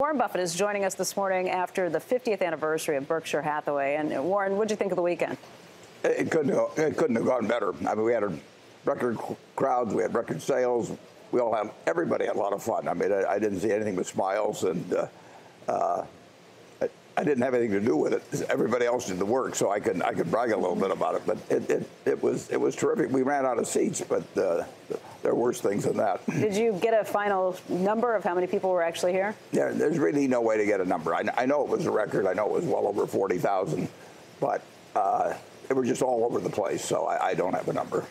Warren Buffett is joining us this morning after the 50th anniversary of Berkshire Hathaway. And Warren, what did you think of the weekend? It couldn't, have, it couldn't have gone better. I mean, we had a record crowds, we had record sales. We all had, everybody had a lot of fun. I mean, I, I didn't see anything but smiles, and uh, uh, I, I, didn't have anything to do with it. Everybody else did the work, so I could I could brag a little bit about it. But it, it, it was it was terrific. We ran out of seats, but uh, there are worse things than that. Did you get a final number of how many people were actually here? Yeah, there's really no way to get a number. I, I know it was a record. I know it was well over 40,000, but uh, it was just all over the place, so I, I don't have a number.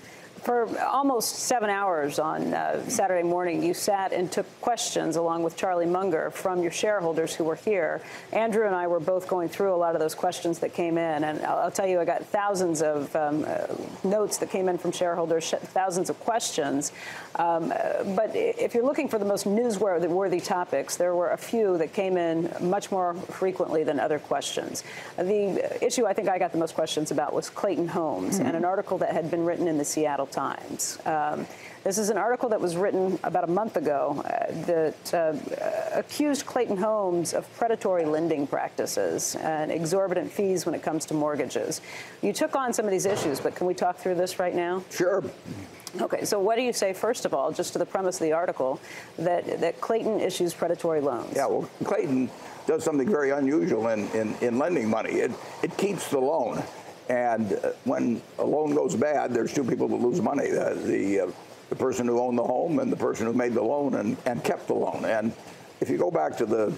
For almost seven hours on uh, Saturday morning, you sat and took questions along with Charlie Munger from your shareholders who were here. Andrew and I were both going through a lot of those questions that came in, and I'll, I'll tell you, I got thousands of um, uh, notes that came in from shareholders, thousands of questions. Um, but if you're looking for the most newsworthy topics, there were a few that came in much more frequently than other questions. The issue I think I got the most questions about was Clayton Homes mm-hmm. and an article that had been written in the Seattle Times. Um, this is an article that was written about a month ago uh, that uh, accused Clayton Homes of predatory lending practices and exorbitant fees when it comes to mortgages. You took on some of these issues, but can we talk through this right now? Sure. Okay, so what do you say, first of all, just to the premise of the article, that, that Clayton issues predatory loans? Yeah, well, Clayton does something very unusual in, in, in lending money. It, it keeps the loan. And uh, when a loan goes bad, there's two people that lose money the, the, uh, the person who owned the home and the person who made the loan and, and kept the loan. And if you go back to the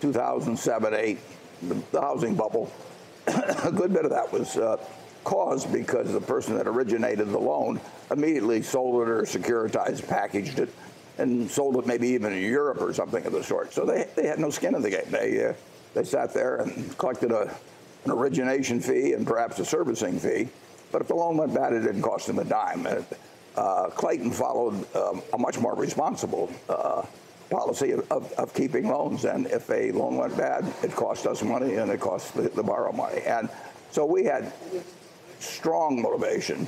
2007 8, the, the housing bubble, a good bit of that was uh, caused because the person that originated the loan immediately sold it or securitized, packaged it, and sold it maybe even in Europe or something of the sort. So they, they had no skin in the game. They, uh, they sat there and collected a, an origination fee and perhaps a servicing fee. But if the loan went bad, it didn't cost them a dime. Uh, Clayton followed um, a much more responsible uh, policy of, of, of, keeping loans. And if a loan went bad, it cost us money and it cost the, the borrower money. And so we had strong motivation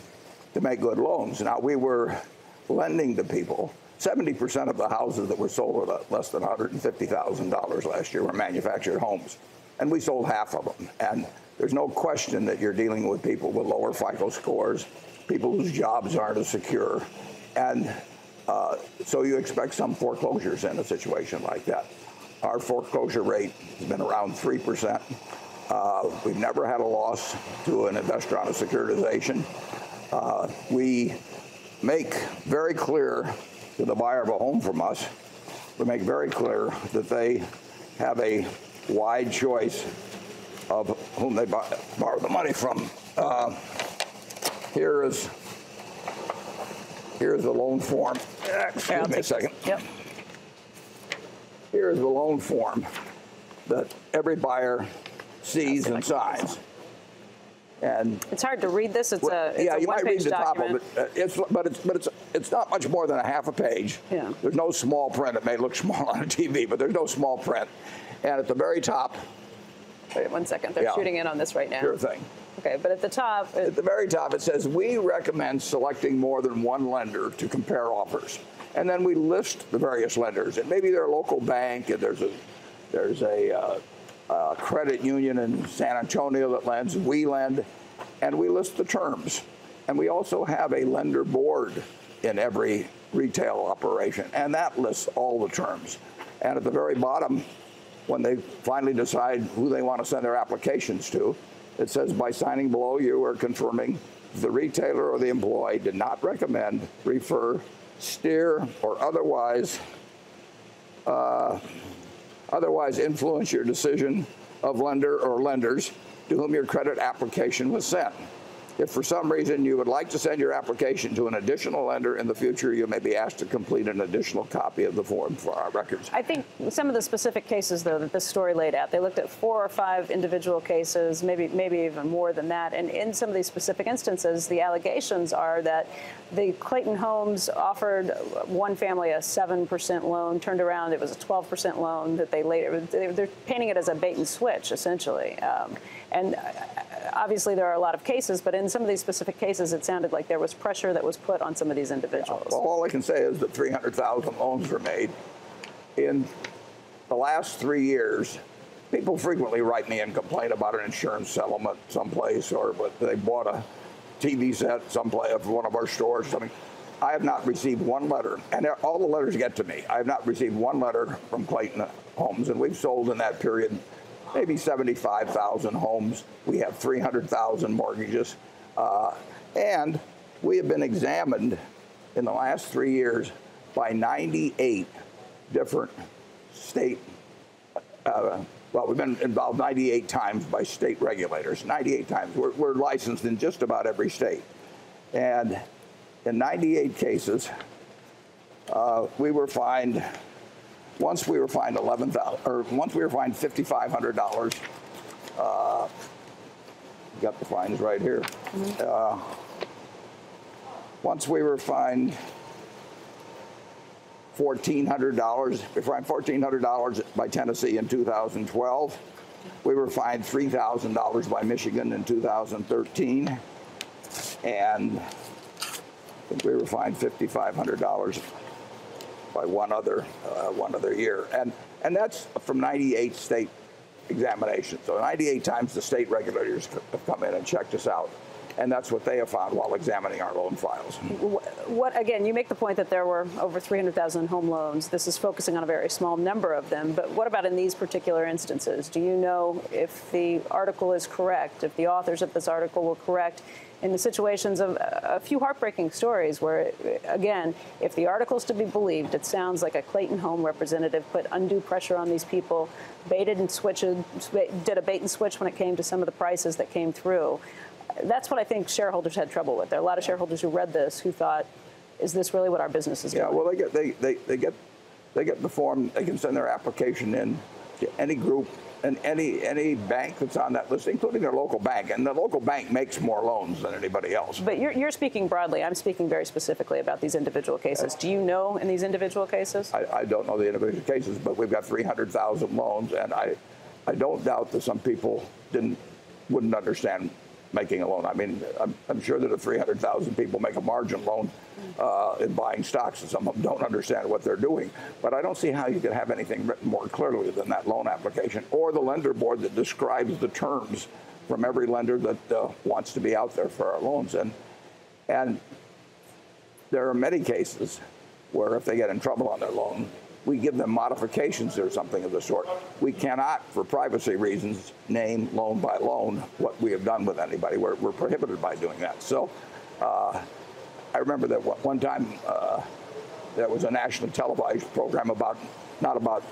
to make good loans. Now, we were lending to people. 70% of the houses that were sold at less than $150,000 last year were manufactured homes. And we sold half of them. And there's no question that you're dealing with people with lower FICO scores, people whose jobs aren't as secure. And uh, so you expect some foreclosures in a situation like that. Our foreclosure rate has been around 3%. Uh, we've never had a loss to an investor on a securitization. Uh, we make very clear to the buyer of a home from us, we make very clear that they have a wide choice of whom they buy, borrow the money from. Uh, here is here's the loan form. Excuse me a second. Yep. Here's the loan form that every buyer sees and signs. And it's hard to read this. It's a it's yeah. A you might read the document. top of it. It's but it's but it's it's not much more than a half a page. Yeah. There's no small print. It may look small on a TV, but there's no small print. And at the very top. Wait one second. They're yeah, shooting in on this right now. Sure thing. Okay, but at the top. At the very top, it says we recommend selecting more than one lender to compare offers, and then we list the various lenders. And maybe they're a local bank, and there's a there's a uh, uh, credit union in San Antonio that lends. We lend, and we list the terms. And we also have a lender board in every retail operation, and that lists all the terms. And at the very bottom, when they finally decide who they want to send their applications to, it says by signing below, you are confirming the retailer or the employee did not recommend, refer, steer, or otherwise uh, otherwise influence your decision of lender or lenders to whom your credit application was sent. If for some reason you would like to send your application to an additional lender in the future, you may be asked to complete an additional copy of the form for our records. I think some of the specific cases, though, that this story laid out, they looked at four or five individual cases, maybe maybe even more than that. And in some of these specific instances, the allegations are that the Clayton Homes offered one family a 7% loan, turned around, it was a 12% loan that they later, they're painting it as a bait and switch, essentially. Um, and uh, obviously there are a lot of cases, but in some of these specific cases, it sounded like there was pressure that was put on some of these individuals. Well, all I can say is that 300,000 loans were made in the last three years, people frequently write me and complain about an insurance settlement someplace or they bought a TV set someplace of one of our stores or something. I have not received one letter, and all the letters get to me. I have not received one letter from Clayton Homes, and we've sold in that period maybe 75,000 homes. We have 300,000 mortgages, uh, and we have been examined in the last three years by 98 different state. Uh, well, we've been involved 98 times by state regulators. 98 times. We're, we're licensed in just about every state, and in 98 cases, uh, we were fined. Once we were fined 11,000, or once we were fined $5,500. Uh, got the fines right here. Mm-hmm. Uh, once we were fined $1,400, we fined $1,400 by Tennessee in 2012. We were fined $3,000 by Michigan in 2013. And think we were fined $5,500 by one other uh, one other year, and and that's from 98 state examinations. So 98 times the state regulators have come in and checked us out. And that's what they have found while examining our loan files. What again? You make the point that there were over 300,000 home loans. This is focusing on a very small number of them. But what about in these particular instances? Do you know if the article is correct? If the authors of this article were correct in the situations of a few heartbreaking stories where, again, if the article's to be believed, it sounds like a Clayton Home representative put undue pressure on these people, baited and switched, did a bait and switch when it came to some of the prices that came through. That's what I think shareholders had trouble with. There are a lot of shareholders who read this who thought, is this really what our business is yeah, doing? well, they get, they, they, they, get, they get the form, they can send their application in to any group and any any bank that's on that list, including their local bank, and the local bank makes more loans than anybody else. But you're, you're speaking broadly. I'm speaking very specifically about these individual cases. Do you know in these individual cases? I, I don't know the individual cases, but we've got 300,000 loans, and I I don't doubt that some people didn't wouldn't understand making a loan. I mean, I'm, I'm sure that if 300,000 people make a margin loan uh, in buying stocks, and some of them don't understand what they're doing. But I don't see how you could have anything written more clearly than that loan application or the lender board that describes the terms from every lender that uh, wants to be out there for our loans. And and there are many cases where if they get in trouble on their loan, we give them modifications or something of the sort. We cannot, for privacy reasons, name loan by loan what we have done with anybody. We're, we're prohibited by doing that. So uh, I remember that one time uh, there was a nationally televised program about, not about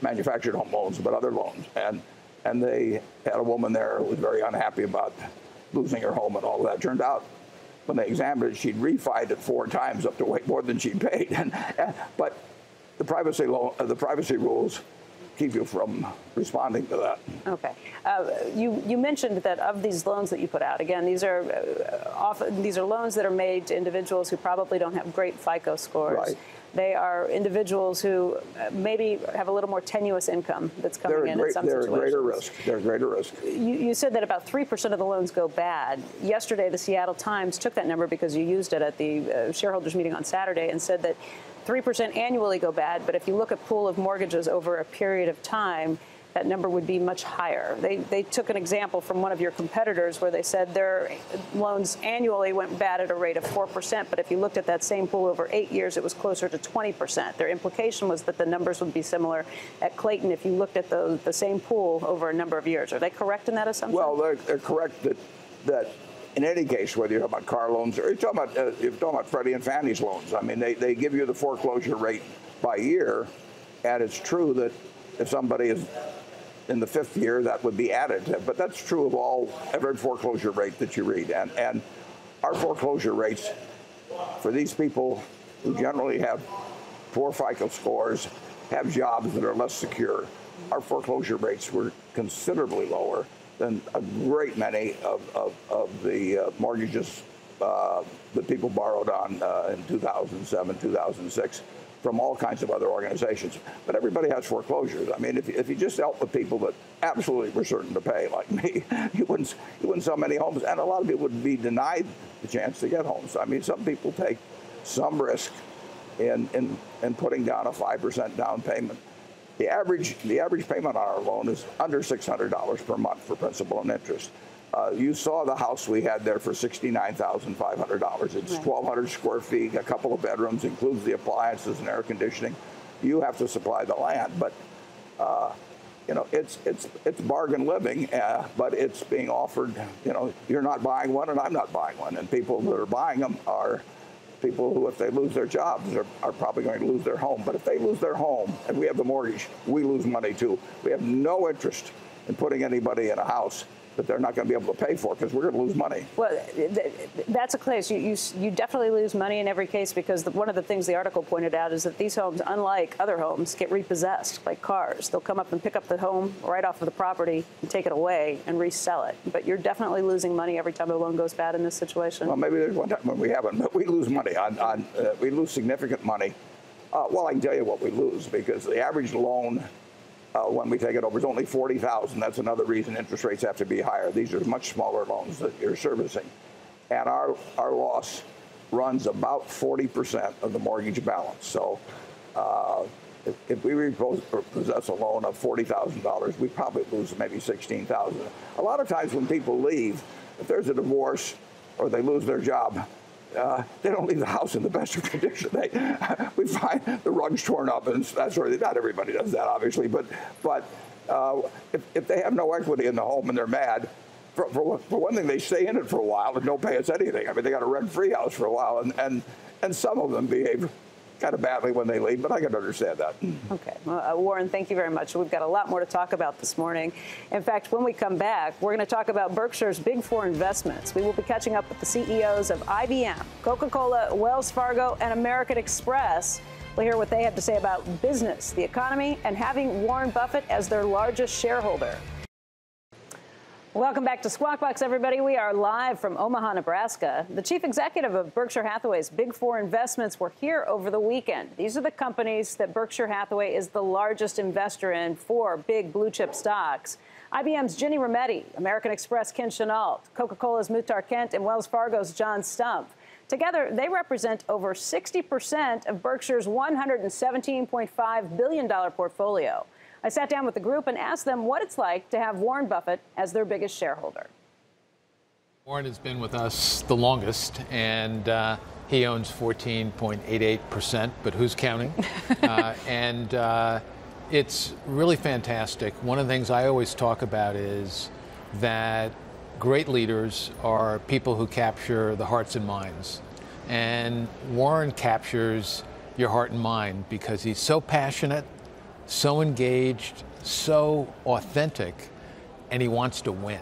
manufactured home loans, but other loans. And, and they had a woman there who was very unhappy about losing her home and all that. Turned out when they examined it, she'd refied it four times up to way more than she'd paid. And, but the privacy law, uh, the privacy rules keep you from responding to that. Okay. Uh, you you mentioned that of these loans that you put out, again, these are uh, often these are loans that are made to individuals who probably don't have great FICO scores. Right. They are individuals who uh, maybe have a little more tenuous income that's coming they're in great, at some they're situations. They're greater risk. They're greater risk. You, you said that about 3% of the loans go bad. Yesterday, the Seattle Times took that number because you used it at the uh, shareholders meeting on Saturday and said that 3% annually go bad, but if you look at pool of mortgages over a period of time, that number would be much higher. They, they took an example from one of your competitors where they said their loans annually went bad at a rate of 4%, but if you looked at that same pool over eight years, it was closer to 20%. Their implication was that the numbers would be similar at Clayton if you looked at the, the same pool over a number of years. Are they correct in that assumption? Well, they're, they're correct that, that in any case, whether you're talking about car loans or you're talking about, uh, you're talking about Freddie and Fannie's loans, I mean, they, they give you the foreclosure rate by year, and it's true that if somebody is in the fifth year, that would be added. But that's true of all every foreclosure rate that you read, and and our foreclosure rates for these people who generally have poor FICO scores, have jobs that are less secure, our foreclosure rates were considerably lower than a great many of, of, of the uh, mortgages uh, that people borrowed on uh, in 2007, 2006 from all kinds of other organizations. But everybody has foreclosures. I mean, if, if you just dealt with people that absolutely were certain to pay, like me, you wouldn't, you wouldn't sell many homes. And a lot of people would be denied the chance to get homes. I mean, some people take some risk in, in, in putting down a 5% down payment the average the average payment on our loan is under $600 per month for principal and interest. Uh, you saw the house we had there for $69,500. It's Right. 1,200 square feet, a couple of bedrooms, includes the appliances and air conditioning. You have to supply the land, but uh, you know it's it's it's bargain living, uh, but it's being offered. You know, you're not buying one, and I'm not buying one, and people that are buying them are people who, if they lose their jobs, are, are probably going to lose their home. But if they lose their home and we have the mortgage, we lose money too. We have no interest in putting anybody in a house that they're not going to be able to pay for because we're going to lose money. Well, th- th- that's a case. You, you, you definitely lose money in every case because the, one of the things the article pointed out is that these homes, unlike other homes, get repossessed like cars. They'll come up and pick up the home right off of the property and take it away and resell it. But you're definitely losing money every time a loan goes bad in this situation. Well, maybe there's one time when we haven't, but we lose money on, on uh, we lose significant money. Uh, well, I can tell you what we lose because the average loan uh, when we take it over It's only 40,000. That's another reason interest rates have to be higher. These are much smaller loans that you're servicing. And our, our loss runs about 40% of the mortgage balance. So uh, if, if we repossess a loan of $40,000, we probably lose maybe 16,000. A lot of times when people leave, if there's a divorce or they lose their job, uh, they don't leave the house in the best of condition. They, we find the rugs torn up and that sort of thing. Not everybody does that, obviously, but but uh, if, if they have no equity in the home and they're mad, for, for, for one thing, they stay in it for a while and don't pay us anything. I mean, they got a rent-free house for a while, and and and some of them behave kind of badly when they leave, but I can understand that. Okay. Well, uh, Warren, thank you very much. We've got a lot more to talk about this morning. In fact, when we come back, we're going to talk about Berkshire's Big Four investments. We will be catching up with the CEOs of IBM, Coca Cola, Wells Fargo, and American Express. We'll hear what they have to say about business, the economy, and having Warren Buffett as their largest shareholder. Welcome back to Squawk Box, everybody. We are live from Omaha, Nebraska. The chief executive of Berkshire Hathaway's Big Four investments were here over the weekend. These are the companies that Berkshire Hathaway is the largest investor in for big blue chip stocks. IBM's Ginny Rometty, American Express Ken Chenault, Coca Cola's Muhtar Kent, and Wells Fargo's John Stumpf. Together, they represent over 60% of Berkshire's $117.5 billion portfolio. I sat down with the group and asked them what it's like to have Warren Buffett as their biggest shareholder. Warren has been with us the longest, and uh, he owns 14.88%, but who's counting? uh, and uh, it's really fantastic. One of the things I always talk about is that great leaders are people who capture the hearts and minds. And Warren captures your heart and mind because he's so passionate, so engaged, so authentic, and he wants to win.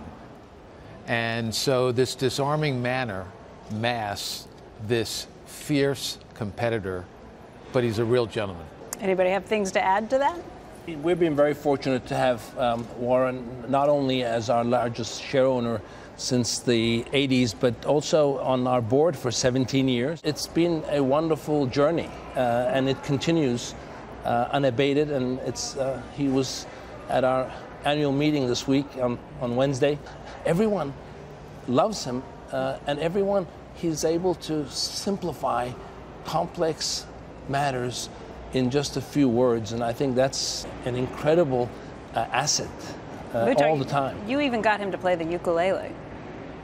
And so this disarming manner masks this fierce competitor, but he's a real gentleman. Anybody have things to add to that? We've been very fortunate to have um, Warren not only as our largest share owner since the 80s, but also on our board for 17 years. It's been a wonderful journey, uh, and it continues unabated. And it's uh, he was at our annual meeting this week on, on Wednesday. Everyone loves him, uh, and everyone he's able to simplify complex matters in just a few words, and I think that's an incredible uh, asset uh, Muhtar, all the time. You even got him to play the ukulele.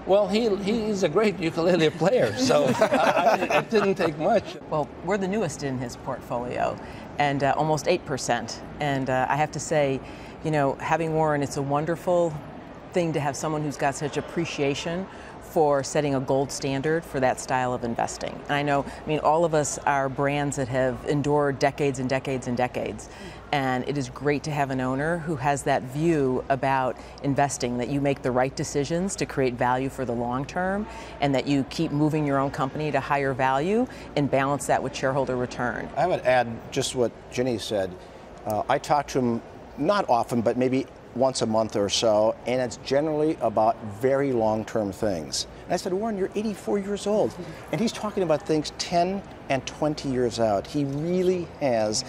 Well, he, he's a great ukulele player, so I, I, it didn't take much. Well, we're the newest in his portfolio, and uh, almost 8%. And uh, I have to say, you know, having Warren, it's a wonderful thing to have someone who's got such appreciation for setting a gold standard for that style of investing. And I know, I mean, all of us are brands that have endured decades and decades and decades. And it is great to have an owner who has that view about investing, that you make the right decisions to create value for the long term, and that you keep moving your own company to higher value and balance that with shareholder return. I would add just what Ginny said. Uh, I talk to him not often, but maybe once a month or so, and it's generally about very long term things. And I said, Warren, you're 84 years old. And he's talking about things 10 and 20 years out. He really has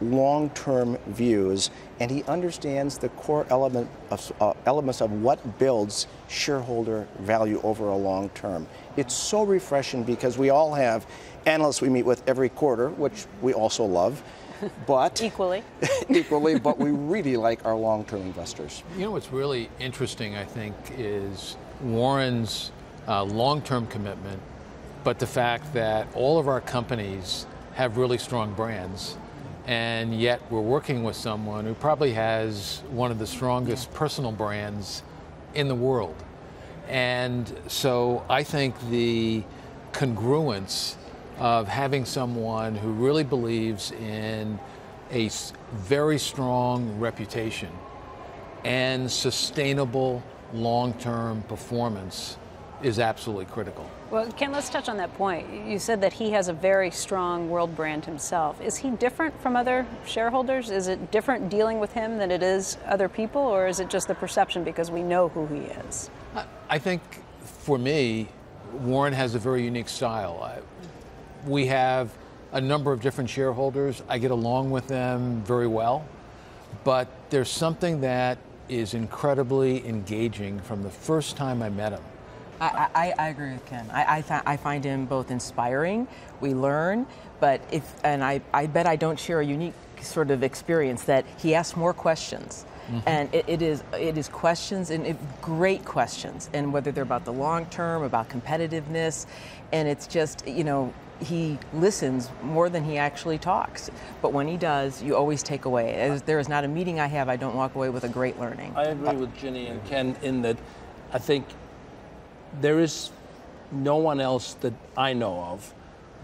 long term views, and he understands the core element of, uh, elements of what builds shareholder value over a long term. It's so refreshing because we all have analysts we meet with every quarter, which we also love. but Equally. equally, but we really like our long-term investors. You know what's really interesting, I think, is Warren's uh, long term commitment, but the fact that all of our companies have really strong brands, and yet we're working with someone who probably has one of the strongest personal brands in the world. And so I think the congruence of having someone who really believes in a very strong reputation and sustainable long-term performance is absolutely critical. Well, Ken, let's touch on that point. You said that he has a very strong world brand himself. Is he different from other shareholders? Is it different dealing with him than it is other people, or is it just the perception because we know who he is? I- think for me, Warren has a very unique style. We have a number of different shareholders. I get along with them very well, but there's something that is incredibly engaging from the first time I met him. I, I, I agree with Ken. I, I, fi- I find him both inspiring. We learn, but if and I, I bet I don't share a unique sort of experience that he asks more questions, mm-hmm. and it, it is it is questions and it, great questions, and whether they're about the long term, about competitiveness, and it's just you know he listens more than he actually talks. But when he does, you always take away. As- There is not a meeting I have I don't walk away with a great learning. I agree with Ginny and Ken in that I think there is no one else that I know of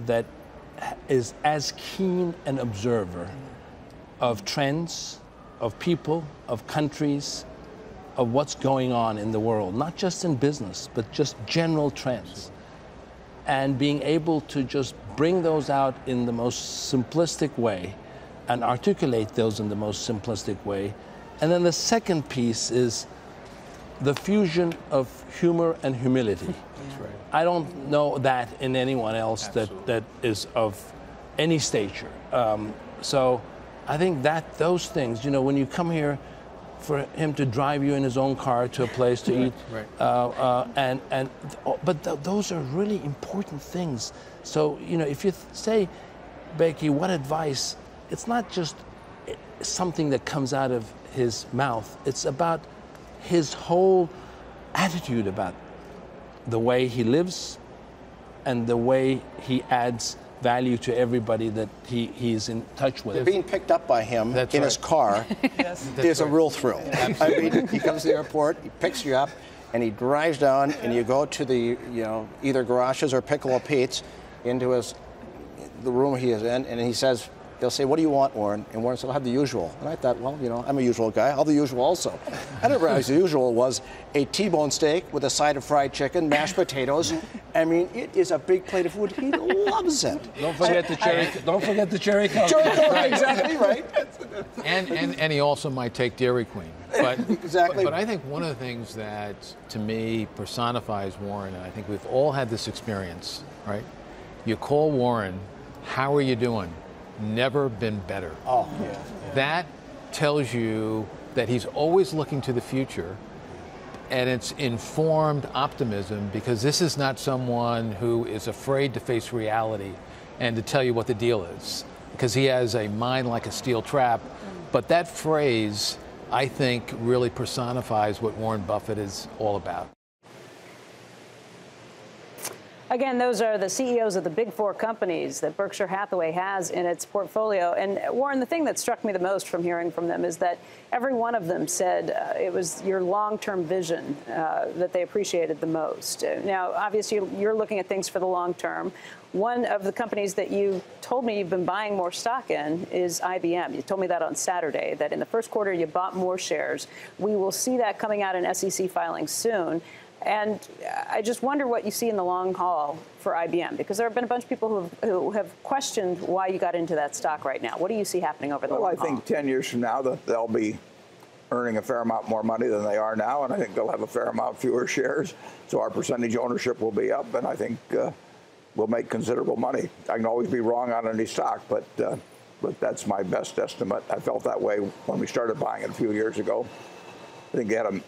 that is as keen an observer of trends, of people, of countries, of what's going on in the world, not just in business, but just general trends. And being able to just bring those out in the most simplistic way and articulate those in the most simplistic way. And then the second piece is the fusion of humor and humility. I don't know that in anyone else that, that is of any stature. Um, so I think that those things, you know, when you come here for him to drive you in his own car to a place to eat, right. uh, uh, and and oh, but th- those are really important things. So you know, if you th- say, Becky, what advice? It's not just eh, something that comes out of his mouth. It's about his whole attitude about the way he lives and the way he adds value to everybody that he, he's in touch with. Being picked up by him That's in his right. car is a real thrill. I mean, he comes to the airport, he picks you up, and he drives down, and you go to the, you know, either Gorat's or Piccolo Pete's into his, the room he is in, and he says, they'll say, what do you want, Warren? And Warren said, I'll have the usual. And I thought, well, you know, I'm a usual guy. I'll the usual also. I didn't realize the usual was a T-bone steak with a side of fried chicken, mashed potatoes. I mean, it is a big plate of food. He loves it. Don't forget the cherry. don't forget the cherry coke. Cherry Coke, exactly right. and, and, and he also might take Dairy Queen. But, Exactly. But, but I think one of the things that to me personifies Warren, and I think we've all had this experience, right? You call Warren, how are you doing? Never been better. Oh, yeah. That tells you that he's always looking to the future and it's informed optimism because this is not someone who is afraid to face reality and to tell you what the deal is because he has a mind like a steel trap. But that phrase, I think, really personifies what Warren Buffett is all about. Again, those are the CEOs of the big four companies that Berkshire Hathaway has in its portfolio. And Warren, the thing that struck me the most from hearing from them is that every one of them said uh, it was your long term vision uh, that they appreciated the most. Now, obviously, you're looking at things for the long term. One of the companies that you told me you've been buying more stock in is IBM. You told me that on Saturday, that in the first quarter you bought more shares. We will see that coming out in SEC filings soon. And I just wonder what you see in the long haul for IBM, because there have been a bunch of people who have, who have questioned why you got into that stock right now. What do you see happening over the Well, long I think 10 years from now that they'll be earning a fair amount more money than they are now, and I think they'll have a fair amount fewer shares. So our percentage ownership will be up, and I think uh, we'll make considerable money. I can always be wrong on any stock, but uh, but that's my best estimate. I felt that way when we started buying it a few years ago. I think they had a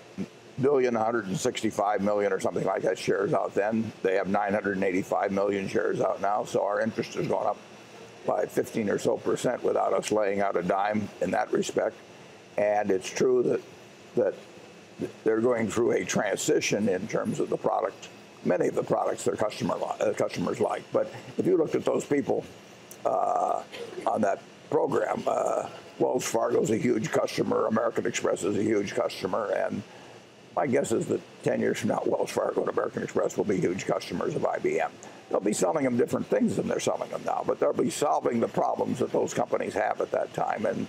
billion, 165 million or something like that shares out then. They have 985 million shares out now, so our interest has gone up by 15 or so percent without us laying out a dime in that respect. And it's true that that they're going through a transition in terms of the product, many of the products their customer uh, customers like. But if you looked at those people uh, on that program, uh, Wells Fargo is a huge customer, American Express is a huge customer, and my guess is that 10 years from now, Wells Fargo and American Express will be huge customers of IBM. They'll be selling them different things than they're selling them now, but they'll be solving the problems that those companies have at that time. And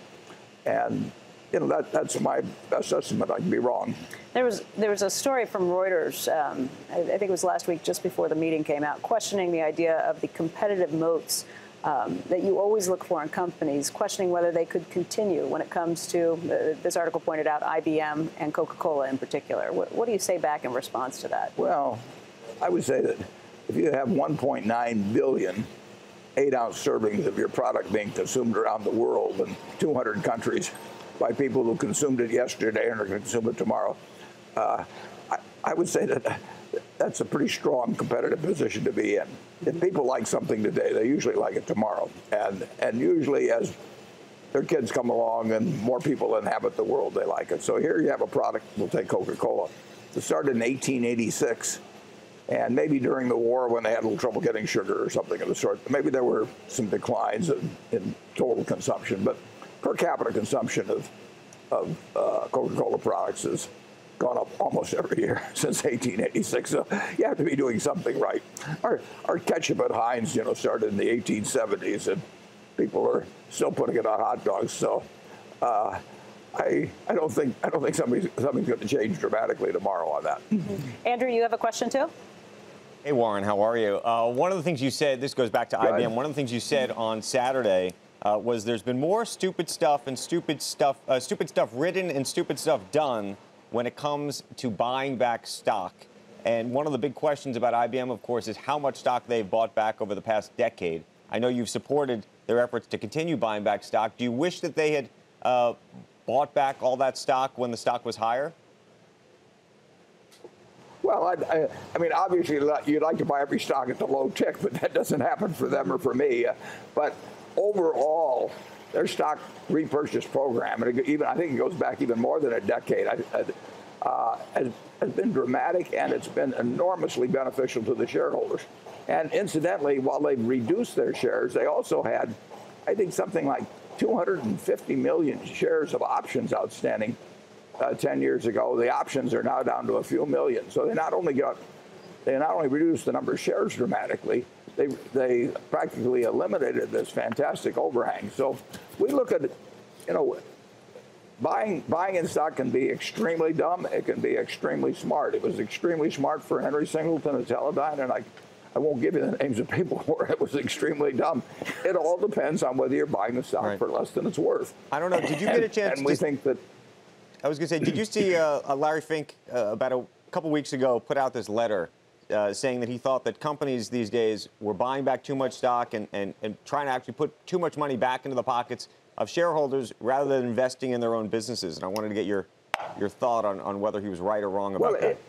and you know that that's my best estimate. I can be wrong. There was there was a story from Reuters. Um, I, I think it was last week, just before the meeting came out, questioning the idea of the competitive moats um, that you always look for in companies, questioning whether they could continue when it comes to, uh, this article pointed out, IBM and Coca Cola in particular. What, what, do you say back in response to that? Well, I would say that if you have 1.9 billion eight ounce servings of your product being consumed around the world in 200 countries by people who consumed it yesterday and are going to consume it tomorrow, uh, I, I would say that that's a pretty strong competitive position to be in. If people like something today, they usually like it tomorrow. And, and usually as their kids come along and more people inhabit the world, they like it. So here you have a product, we'll take Coca-Cola. It started in 1886. And maybe during the war when they had a little trouble getting sugar or something of the sort, maybe there were some declines in, in total consumption. But per capita consumption of, of uh, Coca-Cola products is gone up almost every year since 1886. So you have to be doing something right. Our, our ketchup at Heinz, you know, started in the 1870s, and people are still putting it on hot dogs. So uh, I, I don't think I don't think somebody's, something's going to change dramatically tomorrow on that. Mm-hmm. Andrew, you have a question too. Hey Warren, how are you? Uh, one of the things you said, this goes back to Good. IBM. One of the things you said on Saturday uh, was there's been more stupid stuff and stupid stuff, uh, stupid stuff written and stupid stuff done when it comes to buying back stock. And one of the big questions about IBM, of course, is how much stock they've bought back over the past decade. I know you've supported their efforts to continue buying back stock. Do you wish that they had uh, bought back all that stock when the stock was higher? Well, I, I, I, mean, obviously, you'd like to buy every stock at the low tick, but that doesn't happen for them or for me. Uh, but overall, their stock repurchase program, and even I think it goes back even more than a decade, uh, has, has been dramatic and it's been enormously beneficial to the shareholders. And incidentally, while they've reduced their shares, they also had, I think, something like 250 million shares of options outstanding uh, 10 years ago. The options are now down to a few million. So they not only got, they not only reduced the number of shares dramatically, they, they practically eliminated this fantastic overhang. So we look at, you know, buying buying in stock can be extremely dumb. It can be extremely smart. It was extremely smart for Henry Singleton at Teledyne, and I, I won't give you the names of people where it was extremely dumb. It all depends on whether you're buying the stock right. for less than it's worth. I don't know. Did you get a chance? And we think that. I was going to say, did you see uh, Larry Fink uh, about a couple weeks ago put out this letter uh, saying that he thought that companies these days were buying back too much stock and, and, and trying to actually put too much money back into the pockets of shareholders rather than investing in their own businesses. And I wanted to get your, your thought on, on whether he was right or wrong about well, that. It,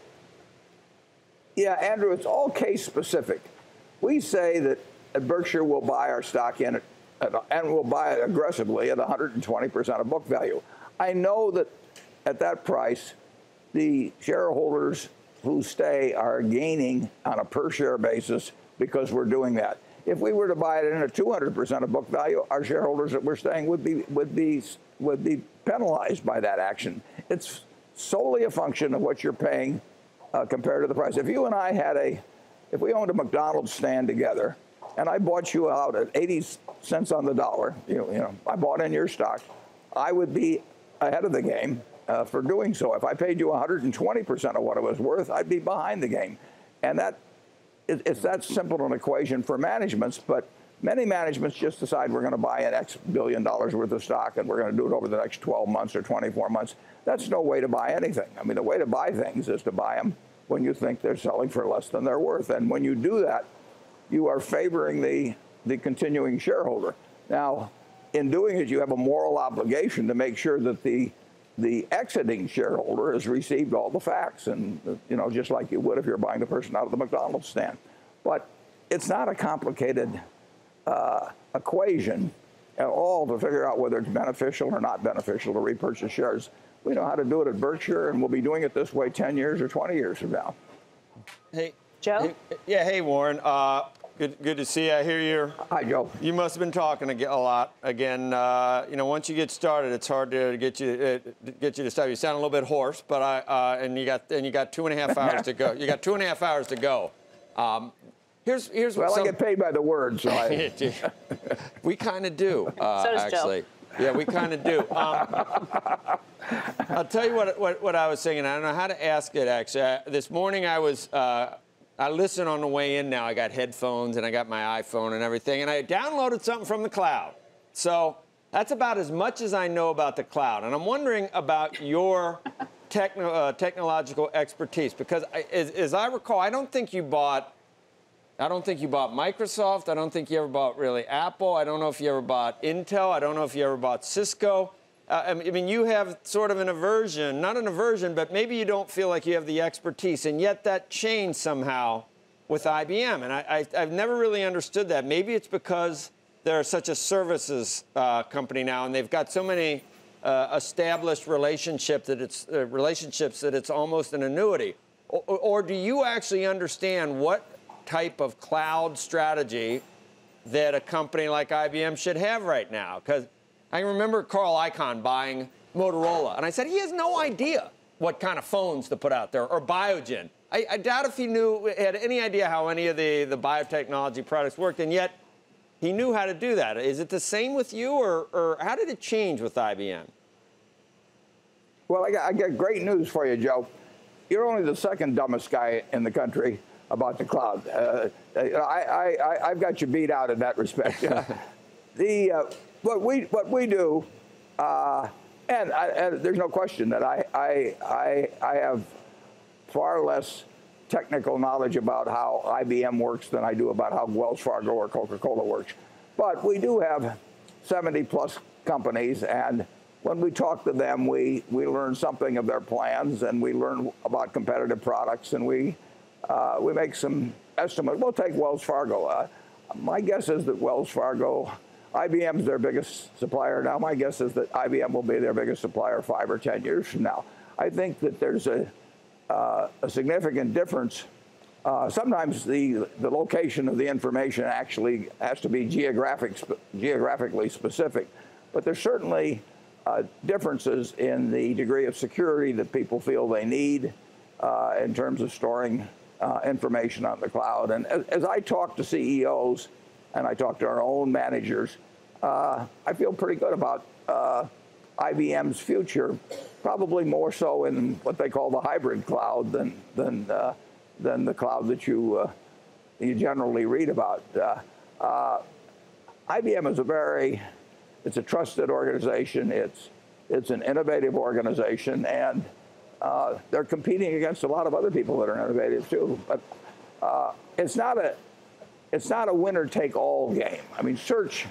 yeah, Andrew, it's all case specific. We say that at Berkshire we'll buy our stock in at, and we'll buy it aggressively at 120% of book value. I know that at that price, the shareholders who stay are gaining on a per share basis because we're doing that. If we were to buy it in at 200% of book value, our shareholders that we're staying would be would be would be penalized by that action. It's solely a function of what you're paying uh, compared to the price. If you and I had a, if we owned a McDonald's stand together, and I bought you out at 80 cents on the dollar, you you know, I bought in your stock, I would be ahead of the game uh, for doing so. If I paid you 120% of what it was worth, I'd be behind the game. And that it, it's that simple an equation for managements, but many managements just decide we're going to buy an X billion dollars worth of stock and we're going to do it over the next 12 months or 24 months. That's no way to buy anything. I mean, the way to buy things is to buy them when you think they're selling for less than they're worth. And when you do that, you are favoring the, the continuing shareholder. Now, in doing it, you have a moral obligation to make sure that the the exiting shareholder has received all the facts, and you know, just like you would if you're buying the person out of the McDonald's stand. But it's not a complicated uh, equation at all to figure out whether it's beneficial or not beneficial to repurchase shares. We know how to do it at Berkshire, and we'll be doing it this way 10 years or 20 years from now. Hey, Joe? hey- yeah, hey, Warren. Uh, good, good to see you. I hear you're. Hi, Joe. You must have been talking a lot again. Uh, you know, once you get started, it's hard to get you uh, get you to stop. You sound a little bit hoarse, but I uh, and you got and you got two and a half hours to go. You got two and a half hours to go. Um, here's here's Well, some, I get paid by the word, so I, we kind of do, uh, So does Joe. actually. Yeah, we kind of do. Um, I'll tell you what, what, what I was thinking. I don't know how to ask it, actually. Uh, this morning I was, uh, I listen on the way in now. I got headphones and I got my iPhone and everything, and I downloaded something from the cloud. So that's about as much as I know about the cloud. And I'm wondering about your techno, uh, technological expertise, because I, as, as I recall, I don't think you bought I don't think you bought Microsoft. I don't think you ever bought really Apple. I don't know if you ever bought Intel. I don't know if you ever bought Cisco. Uh, I mean- you have sort of an aversion, not an aversion, but maybe you don't feel like you have the expertise. And yet that changed somehow with IBM. And I, I've never really understood that. Maybe it's because they're such a services uh, company now, and they've got so many uh, established relationship that it's, uh, relationships that it's almost an annuity. Or, or do you actually understand what type of cloud strategy that a company like IBM should have right now? Because I remember Carl Icahn buying Motorola, and I said he has no idea what kind of phones to put out there, or Biogen. I, I doubt if he knew had any idea how any of the, the biotechnology products worked, and yet he knew how to do that. Is it the same with you, or, or how did it change with IBM? well, I got, I got great news for you, Joe. You're only the second dumbest guy in the country about the cloud. Uh, I, I, I, I've got you beat out in that respect. the uh, what we what we do, uh, and, I, and there's no question that I, I I I have far less technical knowledge about how IBM works than I do about how Wells Fargo or Coca-Cola works. But we do have 70 plus companies, and when we talk to them, we, we learn something of their plans and we learn about competitive products and we, uh, we make some estimates. We'll take Wells Fargo. Uh, my guess is that Wells Fargo, IBM is their biggest supplier now. My guess is that IBM will be their biggest supplier five or 10 years from now. I think that there's a, uh, a significant difference. Uh, sometimes the, the location of the information actually has to be geographic, sp- geographically specific, but there's certainly uh, differences in the degree of security that people feel they need uh, in terms of storing uh, information on the cloud. And as, as I talk to CEOs and I talk to our own managers, uh, I feel pretty good about uh, IBM's future, probably more so in what they call the hybrid cloud than than uh, than the cloud that you uh, you generally read about. Uh, uh, IBM is a very it's a trusted organization. It's it's an innovative organization, and they're competing against a lot of other people that are innovative too. But it's not a it's not a winner take all game. I mean, search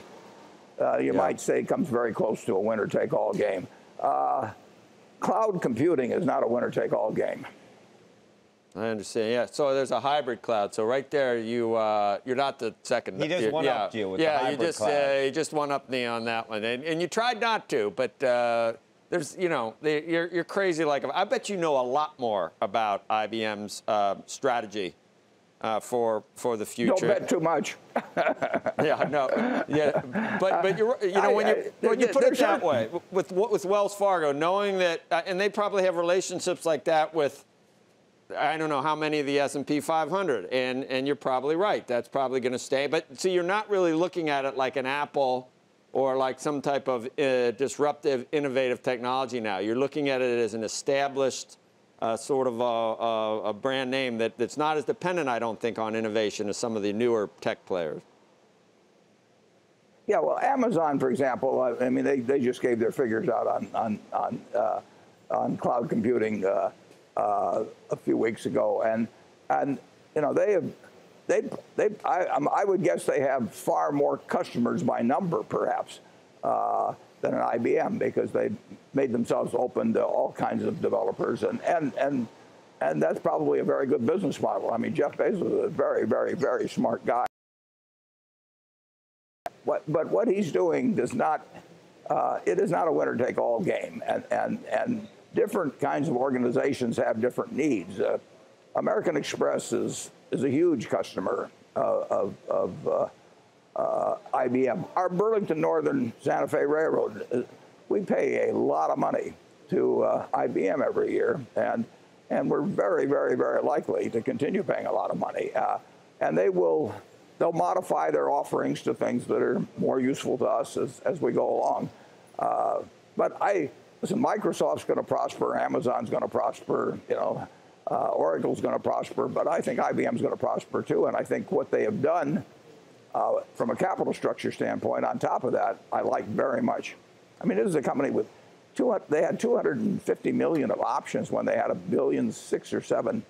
uh, you might say comes very close to a winner take all game. Uh, cloud computing is not a winner take all game. I understand. Yeah. So there's a hybrid cloud. So right there, you uh, you're not the second. He just you- one-upped yeah, you with the hybrid you just cloud. Uh, you just one up me on that one, and, and you tried not to, but uh, there's you know the, you're you're crazy like I bet you know a lot more about IBM's uh, strategy. Uh, for for the Don't future, bet too much. yeah, no, yeah, but but you're you know when you when you put it that way with with Wells Fargo, knowing that, uh, and they probably have relationships like that with. I don't know how many of the S&P 500, and and you're probably right. That's probably going to stay. But see, you're not really looking at it like an Apple or like some type of uh, disruptive, innovative technology now. You're looking at it as an established uh, sort of a, a, brand name that, that's not as dependent, I don't think, on innovation as some of the newer tech players. Yeah, well, Amazon, for example, I, I mean, they, they just gave their figures out on on on, uh, on cloud computing uh, uh, a few weeks ago, and and you know they have they they I, um, I would guess they have far more customers by number, perhaps, uh, than an IBM because they made themselves open to all kinds of developers, and and and and that's probably a very good business model. I mean, Jeff Bezos is a very very very smart guy. But, but what he's doing does not, uh, it is not a winner take all game. And, and, and different kinds of organizations have different needs. Uh, American Express is, is a huge customer of, of uh, uh, IBM. Our Burlington Northern Santa Fe Railroad, uh, we pay a lot of money to IBM every year. And, and we're very, very, very likely to continue paying a lot of money. and they will they'll modify their offerings to things that are more useful to us as, as we go along. Uh, but I listen. Microsoft's going to prosper. Amazon's going to prosper. You know, uh, Oracle's going to prosper. But I think IBM's going to prosper too. And I think what they have done uh, from a capital structure standpoint, on top of that, I like very much. I mean, this is a company with two. They had 250 million of options when they had a billion six or seven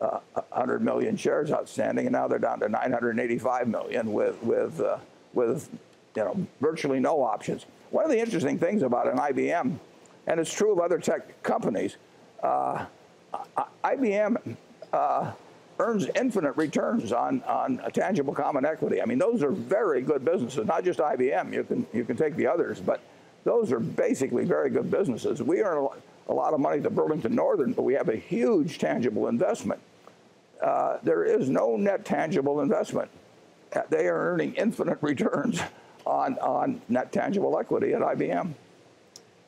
uh, 100 million shares outstanding, and now they're down to 985 million with with uh, with you know virtually no options. One of the interesting things about an IBM, and it's true of other tech companies, uh, IBM uh, earns infinite returns on on tangible common equity. I mean, those are very good businesses. Not just IBM. You can you can take the others, but those are basically very good businesses. We earn a lot of money to Burlington Northern, but we have a huge tangible investment. Uh, there is no net tangible investment. Uh, they are earning infinite returns on, on net tangible equity at IBM.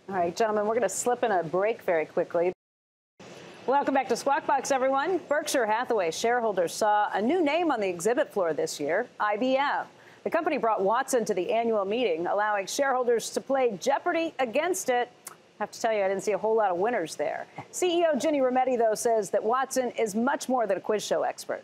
All right, gentlemen, we're going to slip in a break very quickly. Welcome back to Squawk Box, everyone. Berkshire Hathaway shareholders saw a new name on the exhibit floor this year, IBM. The company brought Watson to the annual meeting, allowing shareholders to play Jeopardy against it I have to tell you, I didn't see a whole lot of winners there. CEO Ginny Rometty, though, says that Watson is much more than a quiz show expert.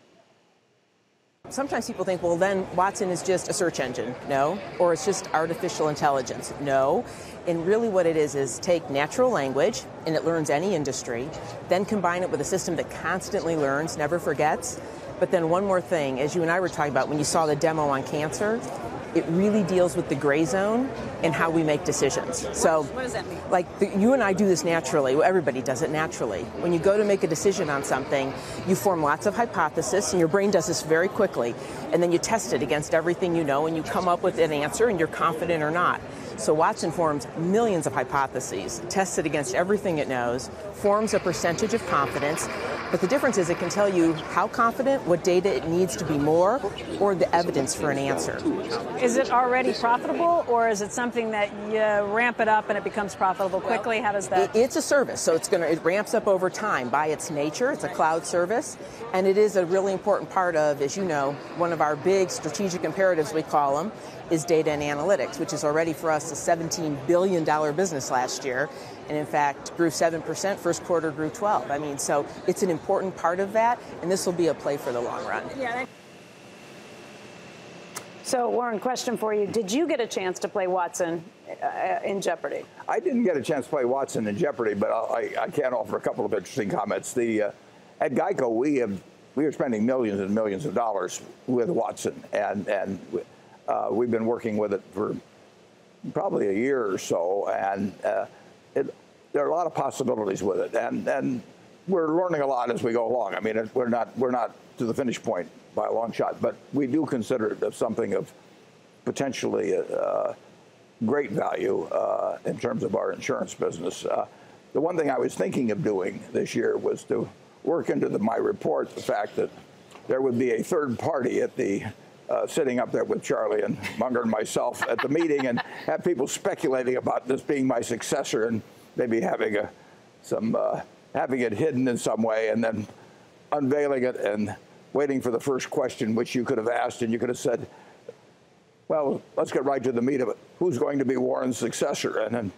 Sometimes people think, well, then Watson is just a search engine. No. Or it's just artificial intelligence. No. And really, what it is is take natural language, and it learns any industry, then combine it with a system that constantly learns, never forgets. But then, one more thing, as you and I were talking about when you saw the demo on cancer, it really deals with the gray zone and how we make decisions. So, what does that mean? Like the, you and I do this naturally. Everybody does it naturally. When you go to make a decision on something, you form lots of hypotheses, and your brain does this very quickly, and then you test it against everything you know, and you come up with an answer, and you're confident or not. So Watson forms millions of hypotheses, tests it against everything it knows, forms a percentage of confidence, but the difference is it can tell you how confident, what data it needs to be more, or the evidence for an answer. Is it already profitable, or is it something that you ramp it up and it becomes profitable quickly? How does that? It's a service, so it's going to it ramps up over time by its nature. It's a cloud service, and it is a really important part of, as you know, one of our big strategic imperatives we call them is data and analytics, which is already for us a $17 billion business last year. And in fact, grew 7%, first quarter grew 12. I mean, so it's an important part of that, and this will be a play for the long run. Yeah. So, Warren, question for you. Did you get a chance to play Watson uh, in Jeopardy? I didn't get a chance to play Watson in Jeopardy, but I, I can offer a couple of interesting comments. The, uh, at Geico, we have we are spending millions and millions of dollars with Watson, and and uh, we've been working with it for probably a year or so, and uh, it, there are a lot of possibilities with it, and and we're learning a lot as we go along. I mean, we're not we're not to the finish point by a long shot, but we do consider it something of potentially uh, great value uh, in terms of our insurance business. Uh, the one thing I was thinking of doing this year was to work into the, my report the fact that there would be a third party at the uh, sitting up there with Charlie and Munger and myself at the meeting and have people speculating about this being my successor and maybe having a, some uh, having it hidden in some way and then unveiling it and waiting for the first question, which you could have asked and you could have said, well, let's get right to the meat of it. Who's going to be Warren's successor? And then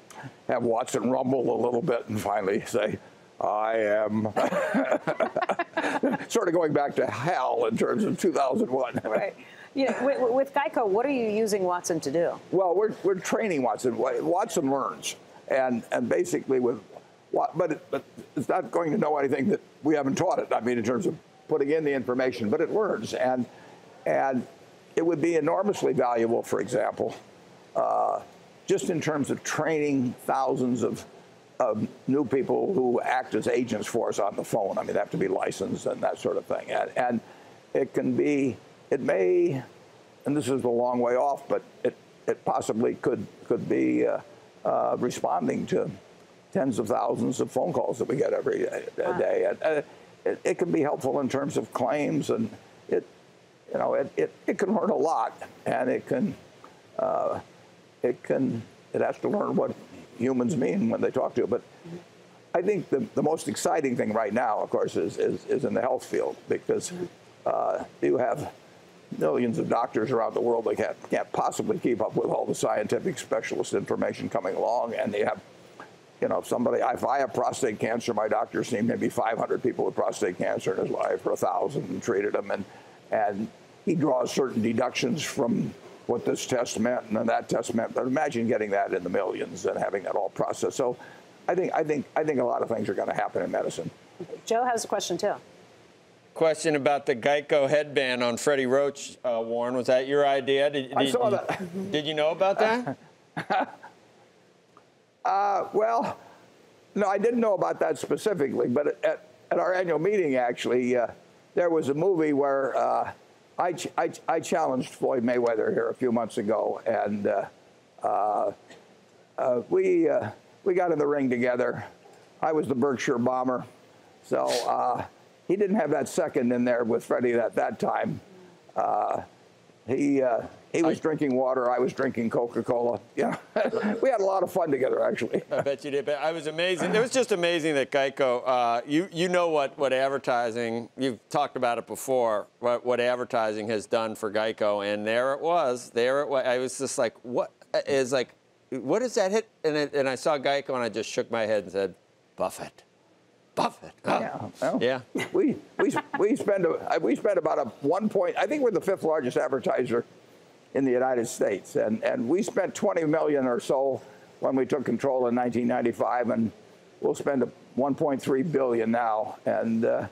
have Watson rumble a little bit and finally say, I am sort of going back to HAL in terms of 2001. Right. Yeah, with, with, Geico, what are you using Watson to do? Well, we're, we're training Watson. Watson learns, and and basically with, but it, but it's not going to know anything that we haven't taught it. I mean, in terms of putting in the information, but it learns, and and it would be enormously valuable, for example, uh, just in terms of training thousands of of new people who act as agents for us on the phone. I mean, they have to be licensed and that sort of thing. And, and it can be, it may, and this is a long way off, but it, it possibly could could be uh, uh, responding to tens of thousands of phone calls that we get every day. Wow. day. And, uh, it, it can be helpful in terms of claims, and it, you know, it, it, it can learn a lot, and it can, uh, it can, it has to learn what humans mean when they talk to you. But I think the, the most exciting thing right now, of course, is, is, is in the health field because uh, you have millions of doctors around the world that can't, can't possibly keep up with all the scientific specialist information coming along, and they have you know, somebody, if I have prostate cancer, my doctor's seen maybe 500 people with prostate cancer in his life, or 1,000 and treated them, and, and he draws certain deductions from what this test meant and then that test meant. But imagine getting that in the millions and having that all processed. So I think, I think, I think a lot of things are going to happen in medicine. Joe has a question too. Question about the Geico headband on Freddie Roach, uh, Warren. Was that your idea? Did, I did- saw that. Did you know about that? Uh, well, no, I didn't know about that specifically, but at, at our annual meeting, actually, uh, there was a movie where uh, I, ch- I, ch- I challenged Floyd Mayweather here a few months ago, and uh, uh, uh, we, uh, we got in the ring together. I was the Berkshire bomber, so uh, he didn't have that second in there with Freddie at that time. Uh, he uh, he was drinking water. I was drinking Coca-Cola. Yeah, we had a lot of fun together, actually. I bet you did. But I was amazing. It was just amazing that Geico. Uh, you you know what what advertising. You've talked about it before. What what advertising has done for Geico, and there it was. There it was. I was just like, what is like, what is that hit? And it, and I saw Geico, and I just shook my head and said, Buffett. Buffett. Huh? Yeah, well, Yeah. We we we spend a, we spend about a one point. I think we're the fifth largest advertiser in the United States, and and we spent 20 million or so when we took control in 1995, and we'll spend a 1.3 billion now. And uh,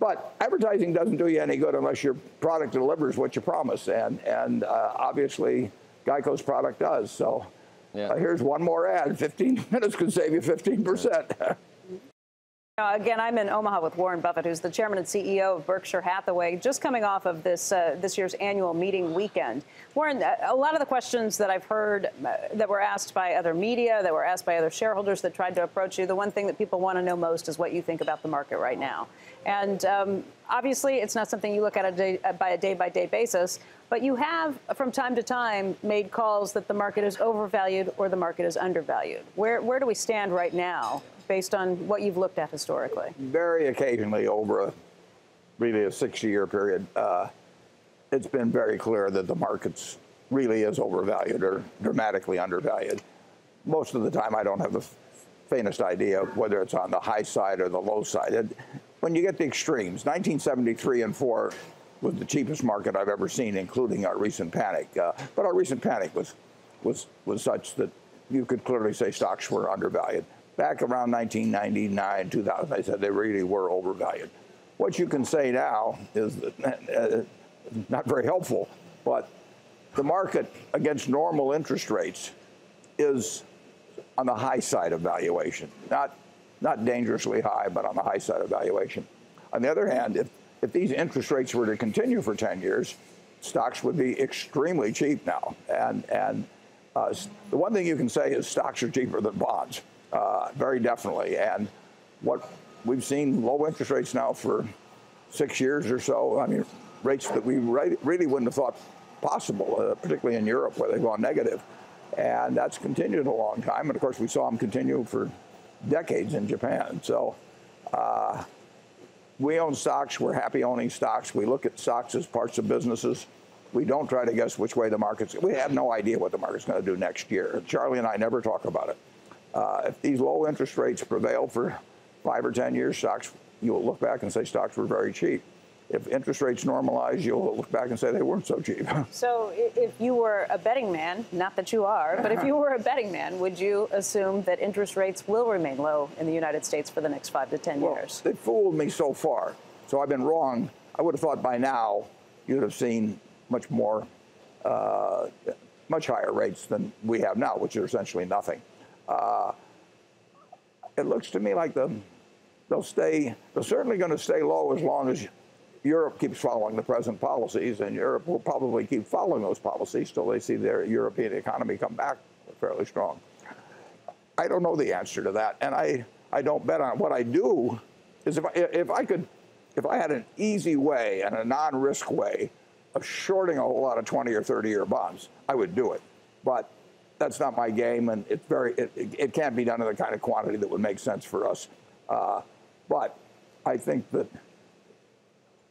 but advertising doesn't do you any good unless your product delivers what you promise, and and uh, obviously Geico's product does. So. Yeah. Uh, here's one more ad. 15 minutes could save you 15 percent. Again, I'm in Omaha with Warren Buffett, who's the chairman and CEO of Berkshire Hathaway, just coming off of this uh, this year's annual meeting weekend. Warren, uh, a lot of the questions that I've heard uh, that were asked by other media, that were asked by other shareholders that tried to approach you, the one thing that people want to know most is what you think about the market right now. And um, obviously, it's not something you look at a day, uh, by a day-by-day basis, but you have, from time to time, made calls that the market is overvalued or the market is undervalued. Where where do we stand right now? Based on what you've looked at historically? very occasionally over a really a 60 year period, uh, it's been very clear that the markets really is overvalued or dramatically undervalued. Most of the time, I don't have the faintest idea whether it's on the high side or the low side. When you get the extremes, 1973 and 4 was the cheapest market I've ever seen, including our recent panic. Uh, but our recent panic was, was, was such that you could clearly say stocks were undervalued. Back around 1999, 2000, I said they really were overvalued. What you can say now is uh, not very helpful, but the market against normal interest rates is on the high side of valuation, not not dangerously high, but on the high side of valuation. On the other hand, if, if these interest rates were to continue for 10 years, stocks would be extremely cheap now. And and uh, the one thing you can say is stocks are cheaper than bonds, uh, very definitely. And what we've seen low interest rates now for six years or so. I mean, rates that we really wouldn't have thought possible, uh, particularly in Europe where they've gone negative. And that's continued a long time. And of course, we saw them continue for decades in Japan. So uh, we own stocks. We're happy owning stocks. We look at stocks as parts of businesses. We don't try to guess which way the market's. We have no idea what the market's going to do next year. Charlie and I never talk about it. Uh, if these low interest rates prevail for five or ten years, stocks you'll look back and say stocks were very cheap. If interest rates normalize, you'll look back and say they weren't so cheap. So, if you were a betting man, not that you are, but if you were a betting man, would you assume that interest rates will remain low in the United States for the next five to ten Well, years? They fooled me so far. So I've been wrong. I would have thought by now you'd have seen much more, uh, much higher rates than we have now, which are essentially nothing. Uh, it looks to me like the, they'll stay, they're certainly going to stay low as long as Europe keeps following the present policies, and Europe will probably keep following those policies till they see their European economy come back fairly strong. I don't know the answer to that, and I, I don't bet on it. What I do is if I, if I could, if I had an easy way and a non-risk way of shorting a whole lot of 20 or 30 year bonds, I would do it. But that's not my game, and it's very, it, it can't be done in the kind of quantity that would make sense for us. Uh, but I think that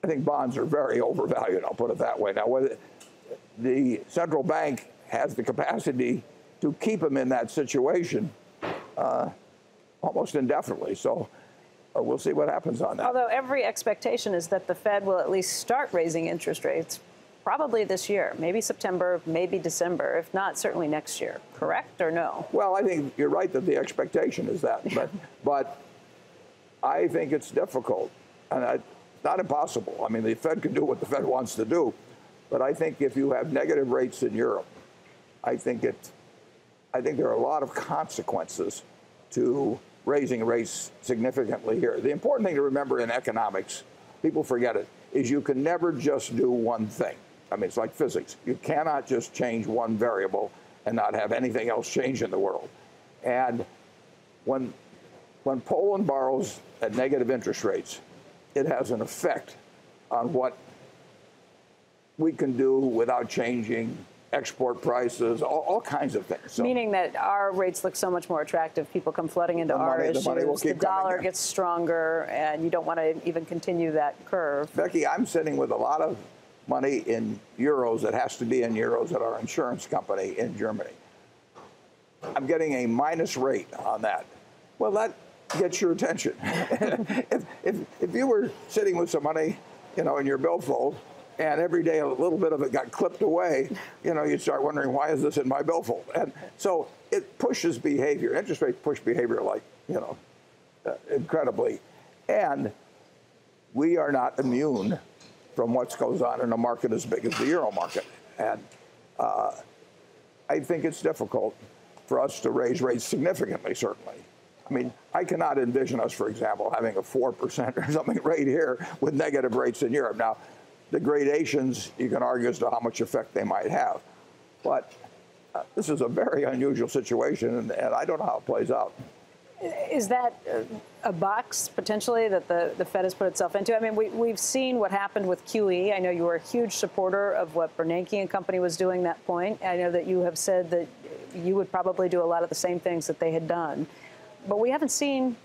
I think bonds are very overvalued. I'll put it that way. Now, whether the central bank has the capacity to keep them in that situation uh, almost indefinitely, so uh, we'll see what happens on that. Although every expectation is that the Fed will at least start raising interest rates probably this year, maybe September, maybe December, if not certainly next year. Correct or no? Well, I think you're right that the expectation is that, but but I think it's difficult, and I, not impossible. I mean, the Fed can do what the Fed wants to do, but I think if you have negative rates in Europe, I think it, I think there are a lot of consequences to raising rates significantly here. The important thing to remember in economics, people forget it, is you can never just do one thing. I mean, it's like physics. You cannot just change one variable and not have anything else change in the world. And when when Poland borrows at negative interest rates, it has an effect on what we can do without changing export prices, all, all kinds of things. So, Meaning that our rates look so much more attractive. People come flooding into our money, issues. The, money will keep the dollar gets stronger, and you don't want to even continue that curve. Becky, I'm sitting with a lot of money in euros that has to be in euros at our insurance company in Germany. I'm getting a minus rate on that. Well, that gets your attention. if, if, if you were sitting with some money, you know, in your billfold, and every day a little bit of it got clipped away, you know, you'd start wondering, why is this in my billfold? And so it pushes behavior. Interest rates push behavior like, you know, uh, incredibly. And we are not immune from what goes on in a market as big as the euro market. And uh, I think it's difficult for us to raise rates significantly, certainly. I mean, I cannot envision us, for example, having a 4% or something right here with negative rates in Europe. Now, the gradations, you can argue as to how much effect they might have. But uh, this is a very unusual situation, and, and, I don't know how it plays out. Is that a box potentially that the, the Fed has put itself into? I mean, we, we've seen what happened with QE. I know you were a huge supporter of what Bernanke and company was doing that point. I know that you have said that you would probably do a lot of the same things that they had done but we haven't seen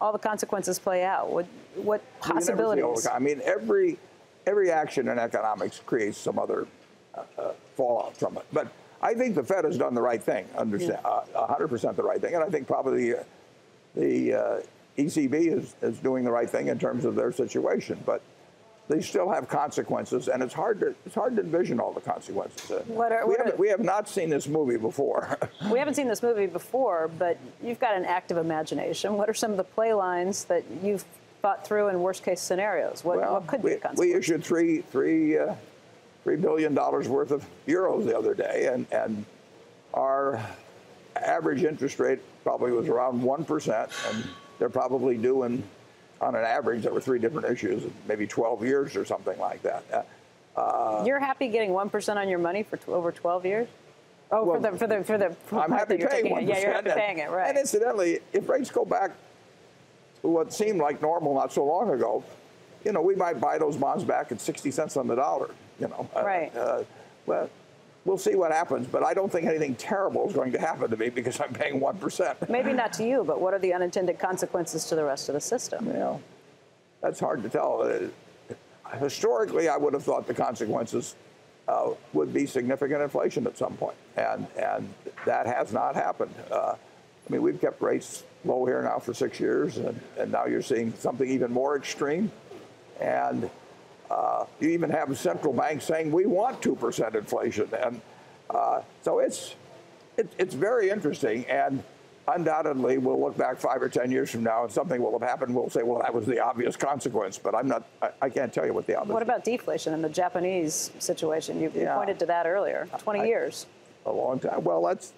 all the consequences play out. What what possibilities? I mean, every every action in economics creates some other uh, uh, fallout from it. But I think the Fed has done the right thing, understand, uh, 100% the right thing, and I think probably the, the uh, ECB is, is doing the right thing in terms of their situation. But they still have consequences, and it's hard to it's hard to envision all the consequences. Uh, what are, what we, have, we have not seen this movie before. we haven't seen this movie before, but you've got an active imagination. What are some of the play lines that you've thought through in worst case scenarios? What, well, what could we, be consequences? We issued three three uh, three billion dollars worth of euros the other day, and and our average interest rate probably was around one percent, and they're probably in on an average, there were three different issues, maybe 12 years or something like that. Uh, You're happy getting 1% on your money for t- over 12 years? Oh, well, for the for the for the for I'm happy paying one Yeah, you're happy paying it, right? And incidentally, if rates go back to what seemed like normal not so long ago, you know, we might buy those bonds back at 60 cents on the dollar. You know, right? Uh, uh, well, we'll see what happens, but I don't think anything terrible is going to happen to me because I'm paying 1%. Maybe not to you, but what are the unintended consequences to the rest of the system? Yeah, that's hard to tell. Uh, historically, I would have thought the consequences uh, would be significant inflation at some point, and, and that has not happened. Uh, I mean, we've kept rates low here now for six years, and, and now you're seeing something even more extreme. And uh, you even have a central bank saying we want two percent inflation, and uh, so it's it, it's very interesting. And undoubtedly, we'll look back five or ten years from now, and something will have happened. We'll say, well, that was the obvious consequence. But I'm not. I, I can't tell you what the obvious. What about deflation in the Japanese situation? You, yeah. you pointed to that earlier. Twenty I, years. A long time. Well, that's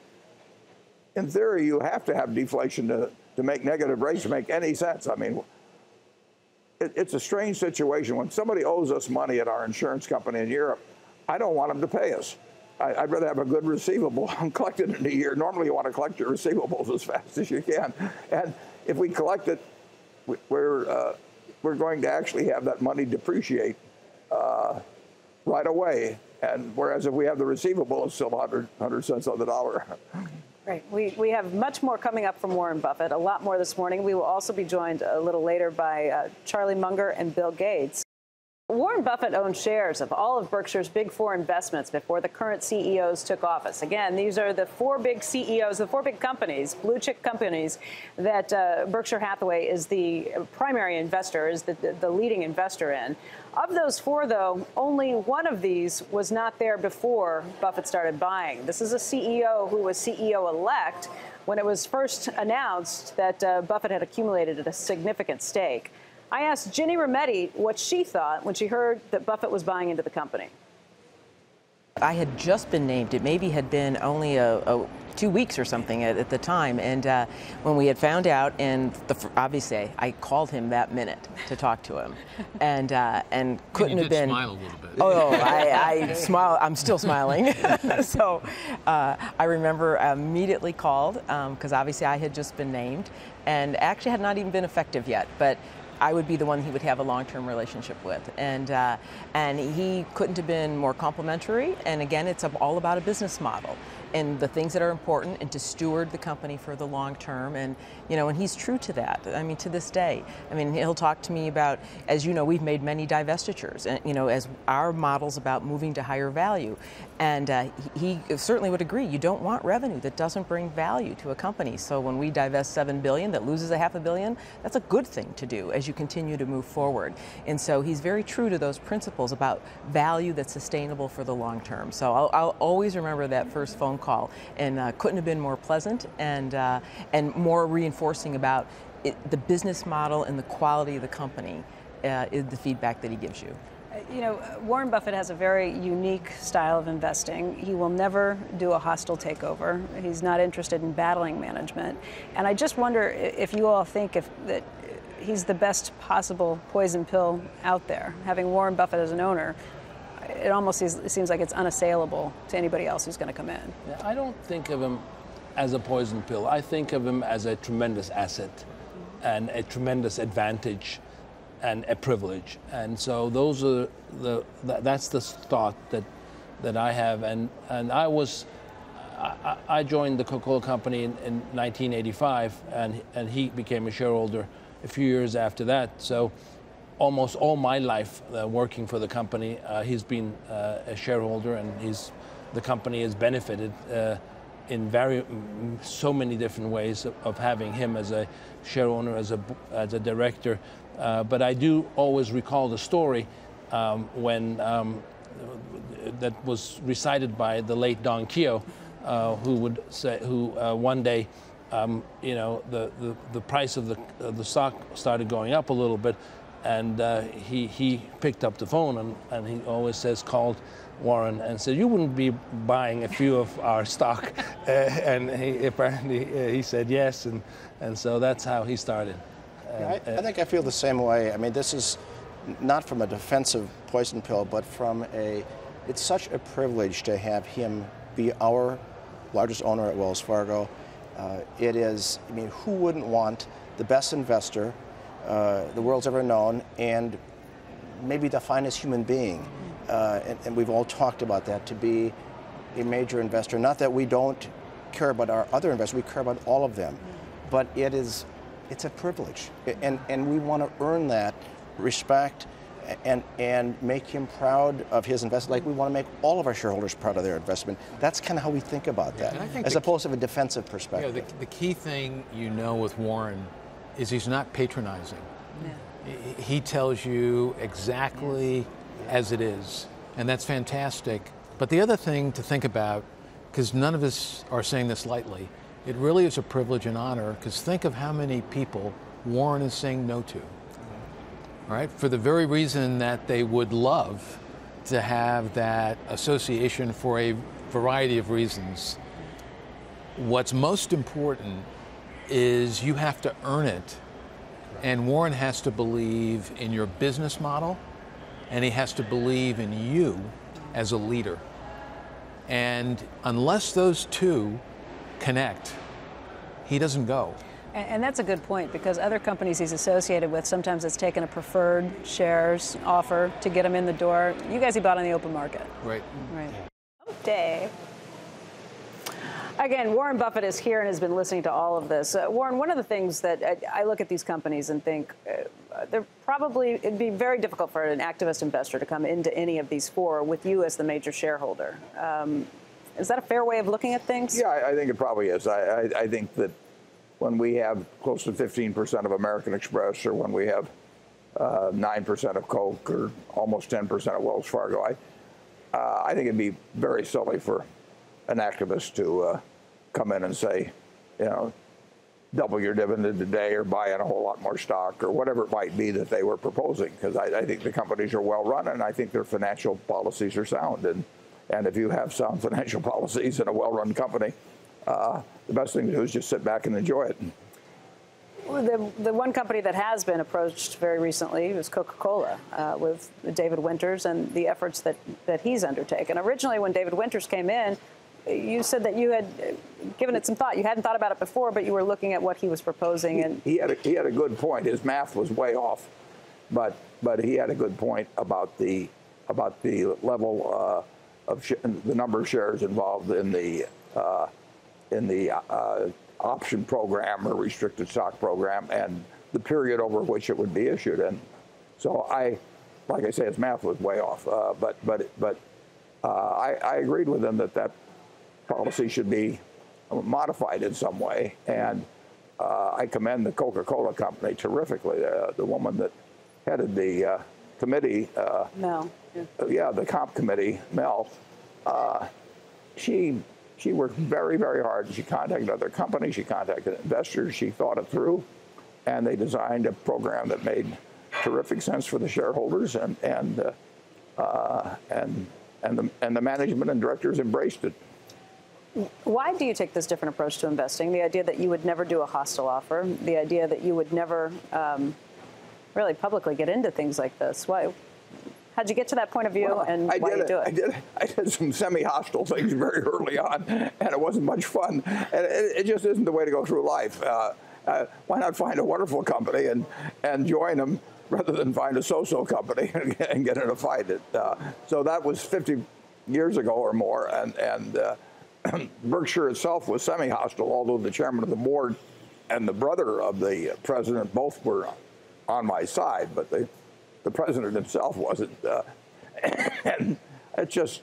in theory, you have to have deflation to, to make negative rates make any sense. I mean, it, it's a strange situation. When somebody owes us money at our insurance company in Europe, I don't want them to pay us. I, would rather have a good receivable and collect it in a year. Normally, you want to collect your receivables as fast as you can. And if we collect it, we're, uh, we're going to actually have that money depreciate uh, right away. And whereas if we have the receivable, it's still 100, 100 cents on the dollar. Great. We, we have much more coming up from Warren Buffett, a lot more this morning. We will also be joined a little later by uh, Charlie Munger and Bill Gates. Warren Buffett owned shares of all of Berkshire's big four investments before the current CEOs took office. Again, these are the four big CEOs, the four big companies, blue chip companies that uh, Berkshire Hathaway is the primary investor, is the, the, the leading investor in. Of those four, though, only one of these was not there before Buffett started buying. This is a CEO who was CEO elect when it was first announced that uh, Buffett had accumulated a significant stake. I asked Ginny Rometty what she thought when she heard that Buffett was buying into the company. I had just been named. It maybe had been only a, a two weeks or something at, at the time. And uh, when we had found out, and the, obviously I called him that minute to talk to him, and uh, and couldn't and have been. Smile a little bit. Oh, I, I smile. I'm still smiling. so uh, I remember I immediately called because um, obviously I had just been named, and actually had not even been effective yet, but. I would be the one he would have a long-term relationship with. And, uh, and he couldn't have been more complimentary. And again, it's all about a business model and the things that are important and to steward the company for the long term and you know and he's true to that i mean to this day i mean he'll talk to me about as you know we've made many divestitures and you know as our models about moving to higher value and uh, he certainly would agree you don't want revenue that doesn't bring value to a company. So when we divest 7 billion that loses a half a billion, that's a good thing to do as you continue to move forward. And so he's very true to those principles about value that's sustainable for the long term. So I'll, I'll always remember that first phone call and uh, couldn't have been more pleasant and, uh, and more reinforcing about it, the business model and the quality of the company uh, is the feedback that he gives you uh, you know, uh, Warren Buffett has a very unique style of investing. He will never do a hostile takeover. He's not interested in battling management. And I just wonder if you all think if that uh, he's the best possible poison pill out there. Having Warren Buffett as an owner, it almost it seems like it's unassailable to anybody else who's going to come in. I don't think of him as a poison pill. I think of him as a tremendous asset and a tremendous advantage and a privilege. And so those are the that's the thought that that I have. And and I was I, I joined the Coca-Cola company in, in, 1985, and and he became a shareholder a few years after that. So almost all my life uh, working for the company, uh, he's been uh, a shareholder, and he's the company has benefited uh, in very so many different ways of, of having him as a share owner, as a as a director. Uh, but I do always recall the story um, when um, that was recited by the late Don Keough, uh, who would say, who uh, one day, um, you know, the, the, the price of the, the stock started going up a little bit, and uh, he, he picked up the phone and, and he always says, called Warren and said, you wouldn't be buying a few of our stock. Uh, and he, apparently uh, he said yes, and, and so that's how he started. I, I think I feel the same way. I mean, this is not from a defensive poison pill, but from a, it's such a privilege to have him be our largest owner at Wells Fargo. Uh, it is, I mean, who wouldn't want the best investor uh, the world's ever known and maybe the finest human being? Uh, and, and, we've all talked about that to be a major investor. Not that we don't care about our other investors, we care about all of them. But it is it's a privilege. And, and we want to earn that respect and, and make him proud of his investment, like we want to make all of our shareholders proud of their investment. That's kind of how we think about that, yeah, as opposed to a defensive perspective. the, the, key thing you know with Warren is he's not patronizing. Yeah. He tells you exactly yes. As it is, and that's fantastic. But the other thing to think about, because none of us are saying this lightly, it really is a privilege and honor because think of how many people Warren is saying no to. Right? For the very reason that they would love to have that association for a variety of reasons. What's most important is you have to earn it And Warren has to believe in your business model, and he has to believe in you as a leader. And unless those two connect, he doesn't go. And, and, that's a good point because other companies he's associated with, sometimes it's taken a preferred shares offer to get him in the door. You guys he bought on the open market. Right. Right. Okay. Again, Warren Buffett is here and has been listening to all of this. Uh, Warren, one of the things that I, I look at these companies and think uh, they're probably, it'd be very difficult for an activist investor to come into any of these four with you as the major shareholder. Um, is that a fair way of looking at things? Yeah, I, I think it probably is. I, I, I, think that when we have close to 15% of American Express or when we have uh, 9% of Coke or almost 10% of Wells Fargo, I, uh, I think it'd be very silly for an activist to uh, come in and say, you know, double your dividend today or buy in a whole lot more stock or whatever it might be that they were proposing. Because I, I, think the companies are well run and I think their financial policies are sound. And, and if you have sound financial policies in a well run company, uh, the best thing to do is just sit back and enjoy it. The, the one company that has been approached very recently was Coca Cola uh, with David Winters and the efforts that, that he's undertaken. Originally, when David Winters came in, you said that you had given it some thought. You hadn't thought about it before, but you were looking at what he was proposing. And he, had a, he had a good point. His math was way off, but but he had a good point about the about the level uh, of the number of shares involved in the uh, in the uh, option program or restricted stock program and the period over which it would be issued. And so I, like I say, his math was way off. Uh, but but but uh, I, I agreed with him that that policy should be modified in some way. And uh, I commend the Coca-Cola company terrifically. Uh, the woman that headed the uh, committee, uh, Mel, yeah. yeah. the comp committee, Mel, uh, she she worked very very hard. She contacted other companies, she contacted investors, she thought it through, and they designed a program that made terrific sense for the shareholders and and uh, and and the and the management and directors embraced it. Why do you take this different approach to investing? The idea that you would never do a hostile offer, the idea that you would never um, really publicly get into things like this. Why? How'd you get to that point of view, well, and I why did you do it? I did. I did some semi-hostile things very early on, and it wasn't much fun. And it, it just isn't the way to go through life. Uh, uh, why not find a wonderful company and and join them rather than find a so-so company and get in a fight? It, uh, so that was 50 years ago or more, and and uh, Berkshire itself was semi-hostile, although the chairman of the board and the brother of the president both were on my side, but the, the president himself wasn't. Uh, and it just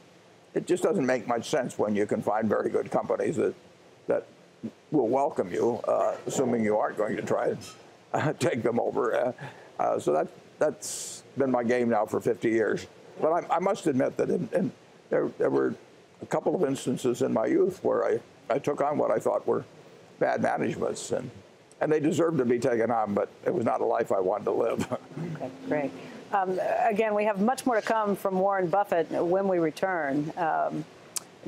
it just doesn't make much sense when you can find very good companies that that will welcome you, uh, assuming you aren't going to try and uh, take them over. Uh, uh, so that that's been my game now for 50 years. But I, I must admit that in, in there, there were a couple of instances in my youth where I, I took on what I thought were bad managements, and, and they deserved to be taken on, but it was not a life I wanted to live. okay, great. Um, again, we have much more to come from Warren Buffett when we return. Um,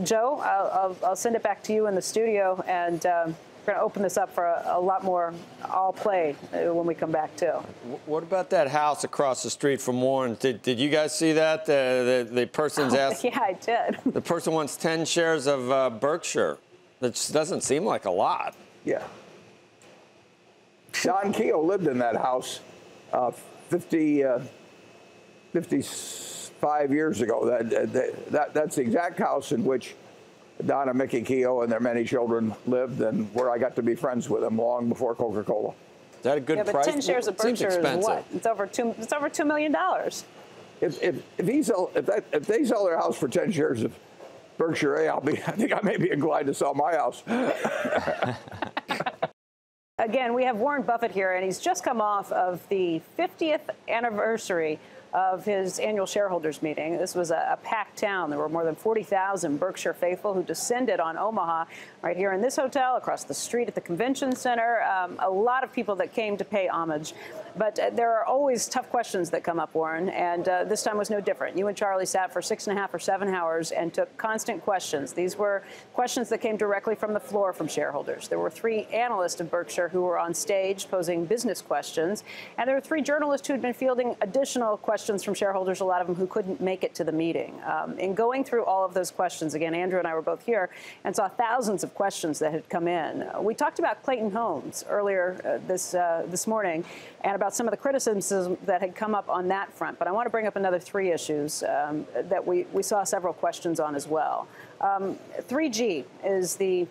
Joe, I'll, I'll, I'll, send it back to you in the studio, and um, going to open this up for a, a lot more all play uh, when we come back too. What about that house across the street from Warren? Did, did you guys see that? The, the, the person's asked. yeah, I did. The person wants 10 shares of uh, Berkshire. That just doesn't seem like a lot. Yeah. Don Keough lived in that house uh, 50, uh, 55 years ago. That, that, that, that's the exact house in which Don and Mickey Keough and their many children lived, and where I got to be friends with them long before Coca-Cola. Is that a good yeah, but price? ten shares of Berkshire is what? It's over two. It's over two million dollars. If if if he sell if that if they sell their house for ten shares of Berkshire, A, I'll be. I think I may be inclined to sell my house. Again, we have Warren Buffett here, and he's just come off of the 50th anniversary of his annual shareholders meeting. This was a, a packed town. There were more than 40,000 Berkshire faithful who descended on Omaha right here in this hotel, across the street at the convention center. Um, a lot of people that came to pay homage. But uh, there are always tough questions that come up, Warren, and uh, this time was no different. You and Charlie sat for six and a half or seven hours and took constant questions. These were questions that came directly from the floor from shareholders. There were three analysts of Berkshire who were on stage posing business questions, and there were three journalists who had been fielding additional questions from shareholders, a lot of them who couldn't make it to the meeting. Um, in going through all of those questions, again, Andrew and I were both here and saw thousands of questions that had come in. We talked about Clayton Homes earlier uh, this uh, this morning, and about some of the criticism that had come up on that front. But I want to bring up another three issues um, that we, we saw several questions on as well. Um, 3G is the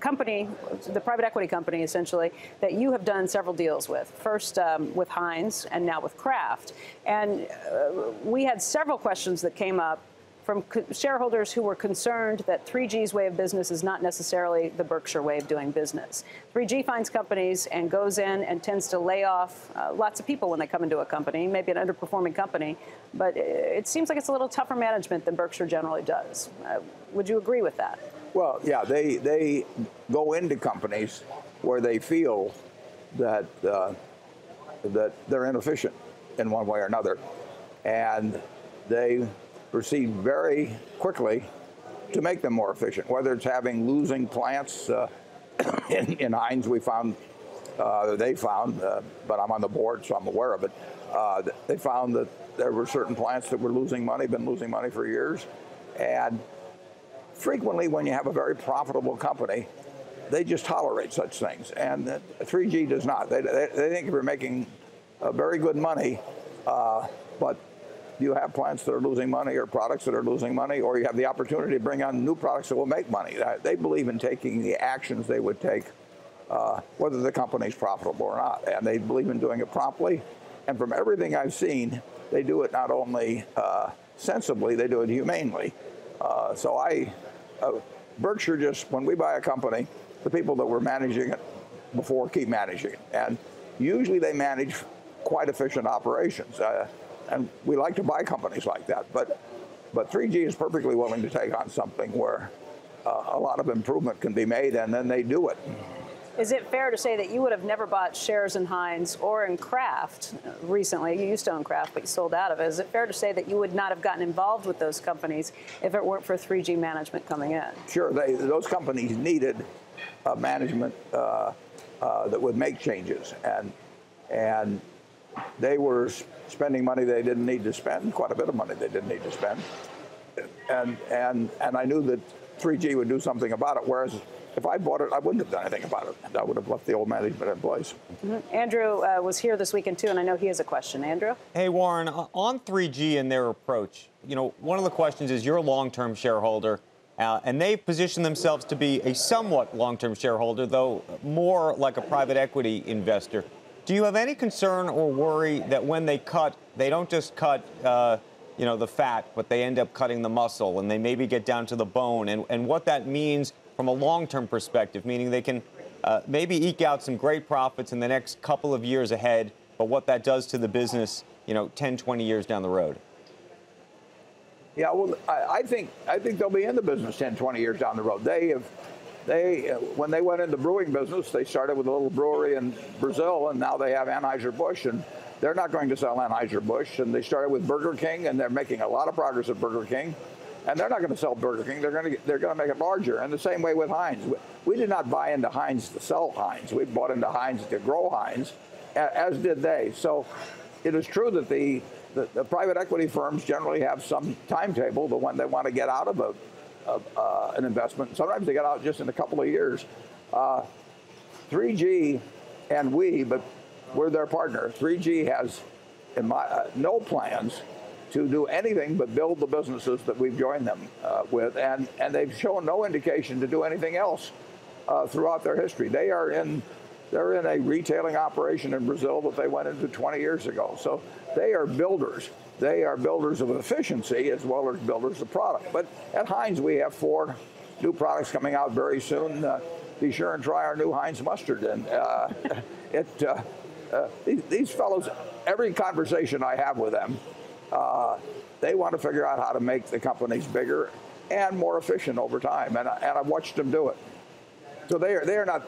company, the private equity company, essentially, that you have done several deals with. First um, with Heinz, and now with Kraft. And uh, we had several questions that came up from shareholders who were concerned that 3G's way of business is not necessarily the Berkshire way of doing business. 3G finds companies and goes in and tends to lay off uh, lots of people when they come into a company, maybe an underperforming company, but it seems like it's a little tougher management than Berkshire generally does. Uh, would you agree with that? Well, yeah, they they go into companies where they feel that uh, that they're inefficient in one way or another, and they proceed very quickly to make them more efficient. Whether it's having losing plants uh, in, in, Heinz, we found uh, they found, uh, but I'm on the board, so I'm aware of it. Uh, they found that there were certain plants that were losing money, been losing money for years, and frequently, when you have a very profitable company, they just tolerate such things, and 3G does not. They, they, they think you're making uh, very good money, uh, but you have plants that are losing money or products that are losing money, or you have the opportunity to bring on new products that will make money. They believe in taking the actions they would take, uh, whether the company is profitable or not. And they believe in doing it promptly. And from everything I've seen, they do it not only uh, sensibly, they do it humanely. Uh, so I, uh, Berkshire just, when we buy a company, the people that were managing it before keep managing it. And usually they manage quite efficient operations. Uh, and we like to buy companies like that. But, but 3G is perfectly willing to take on something where uh, a lot of improvement can be made, and then they do it. Is it fair to say that you would have never bought shares in Heinz or in Kraft recently? You used to own Kraft, but you sold out of it. Is it fair to say that you would not have gotten involved with those companies if it weren't for 3G management coming in? Sure, they, those companies needed uh, management uh, uh, that would make changes, and and they were spending money they didn't need to spend, quite a bit of money they didn't need to spend. And, and, and I knew that 3G would do something about it, whereas if I bought it, I wouldn't have done anything about it. I would have left the old management in place. Mm-hmm. Andrew uh, was here this weekend too, and I know he has a question. Andrew? Hey, Warren, on 3G and their approach, you know, one of the questions is you're a long term shareholder. Uh, and they've positioned themselves to be a somewhat long term shareholder, though more like a private equity investor. Do you have any concern or worry that when they cut, they don't just cut, uh, you know, the fat, but they end up cutting the muscle, and they maybe get down to the bone, and, and what that means from a long-term perspective, meaning they can uh, maybe eke out some great profits in the next couple of years ahead, but what that does to the business, you know, 10, 20 years down the road. Yeah, well, I, I think I think they'll be in the business 10, 20 years down the road. They have they, when they went into the brewing business, they started with a little brewery in Brazil, and now they have Anheuser-Busch, and they're not going to sell Anheuser-Busch. And they started with Burger King, and they're making a lot of progress at Burger King. And they're not going to sell Burger King. They're going to they're going to make it larger. And the same way with Heinz. We, we did not buy into Heinz to sell Heinz. We bought into Heinz to grow Heinz, as did they. So it is true that the the, the, private equity firms generally have some timetable the when they want to get out of a, uh, an investment. Sometimes they get out just in a couple of years. Uh, 3G and we, but we're their partner. 3G has my, uh, no plans to do anything but build the businesses that we've joined them uh, with, and, and they've shown no indication to do anything else uh, throughout their history. They are in they're in a retailing operation in Brazil that they went into 20 years ago. So they are builders. They are builders of efficiency as well as builders of product. But at Heinz, we have four new products coming out very soon. Uh, be sure and try our new Heinz mustard. And uh, it, uh, uh, these, these fellows, every conversation I have with them, uh, they want to figure out how to make the companies bigger and more efficient over time, and, I, and I've watched them do it. So they are, they are not,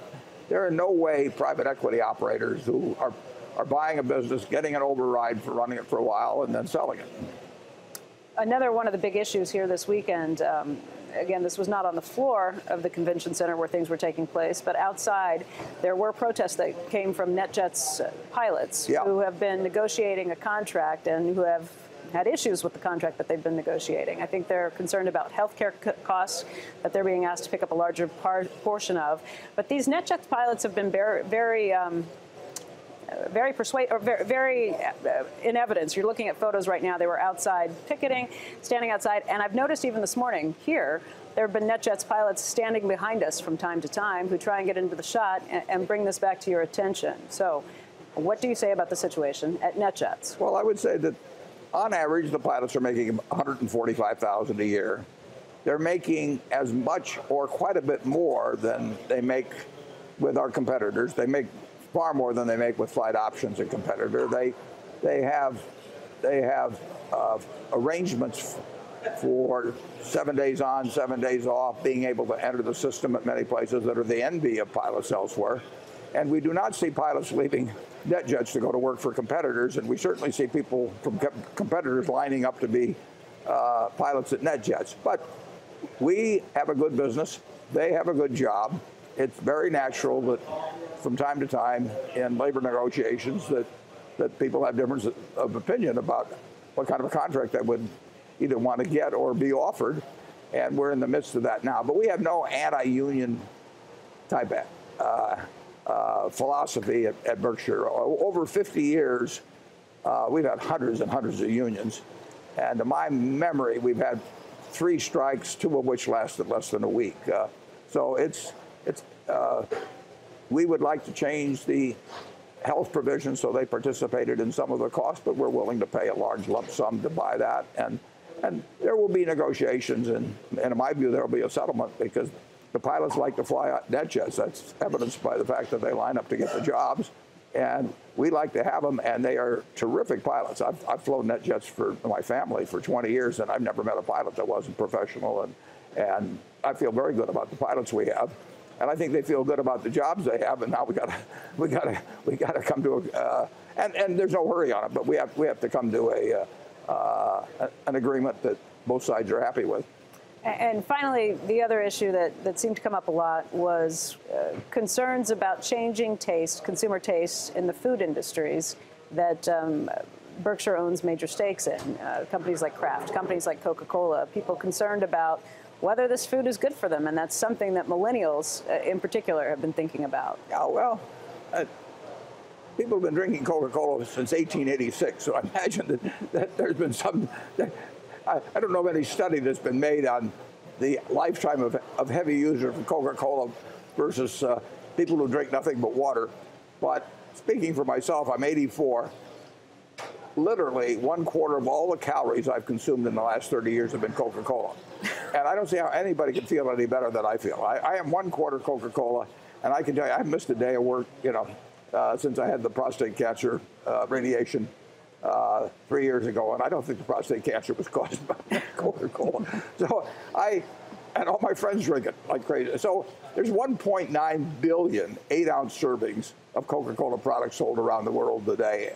they're in no way private equity operators who are, are buying a business, getting an override for running it for a while, and then selling it. Another one of the big issues here this weekend. Um, again, this was not on the floor of the convention center where things were taking place, but outside, there were protests that came from NetJets pilots Yeah. who have been negotiating a contract and who have had issues with the contract that they've been negotiating. I think they're concerned about healthcare c- costs that they're being asked to pick up a larger par- portion of. But these NetJets pilots have been very, very um, very persuade or very, very uh, in evidence. You're looking at photos right now. They were outside picketing, standing outside, and I've noticed even this morning here. There have been NetJets pilots standing behind us from time to time who try and get into the shot and, and bring this back to your attention. So, what do you say about the situation at NetJets? Well, I would say that on average, the pilots are making 145,000 a year. They're making as much or quite a bit more than they make with our competitors. They make far more than they make with flight options and competitor. They they have they have uh, arrangements for seven days on, seven days off, being able to enter the system at many places that are the envy of pilots elsewhere. And we do not see pilots leaving NetJets to go to work for competitors, and we certainly see people from co- competitors lining up to be uh, pilots at NetJets. But we have a good business. They have a good job. It's very natural that from time to time in labor negotiations that, that people have difference of opinion about what kind of a contract they would either want to get or be offered. And we're in the midst of that now. But we have no anti-union type uh, uh, philosophy at, at Berkshire. Over 50 years, uh, we've had hundreds and hundreds of unions. And to my memory, we've had three strikes, two of which lasted less than a week. Uh, so it's, it's, uh, we would like to change the health provisions so they participated in some of the costs, but we're willing to pay a large lump sum to buy that. And, and there will be negotiations, and, and in my view, there will be a settlement because the pilots like to fly NetJets. That's evidenced by the fact that they line up to get the jobs. And we like to have them, and they are terrific pilots. I've, I've flown NetJets for my family for 20 years, and I've never met a pilot that wasn't professional. And, and I feel very good about the pilots we have and I think they feel good about the jobs they have. And now we got to, we got to, we got to come to a, uh, and and there's no hurry on it, but we have we have to come to a uh, uh, an agreement that both sides are happy with. And finally, the other issue that, that seemed to come up a lot was uh, concerns about changing taste, consumer taste in the food industries that um, Berkshire owns major stakes in. Uh, companies like Kraft, companies like Coca Cola, people concerned about whether this food is good for them. And that's something that millennials uh, in particular have been thinking about. Oh, well, uh, people have been drinking Coca-Cola since 1886, so I imagine that, that there's been some. That, I, I don't know of any study that's been made on the lifetime of, of heavy users of Coca-Cola versus uh, people who drink nothing but water. But speaking for myself, I'm 84. Literally, one quarter of all the calories I've consumed in the last 30 years have been Coca-Cola. And I don't see how anybody can feel any better than I feel. I, I am one quarter Coca-Cola, and I can tell you, I've missed a day of work, you know, uh, since I had the prostate cancer uh, radiation uh, three years ago, and I don't think the prostate cancer was caused by Coca-Cola. So I, and all my friends drink it like crazy. So there's 1.9 billion eight-ounce servings of Coca-Cola products sold around the world today.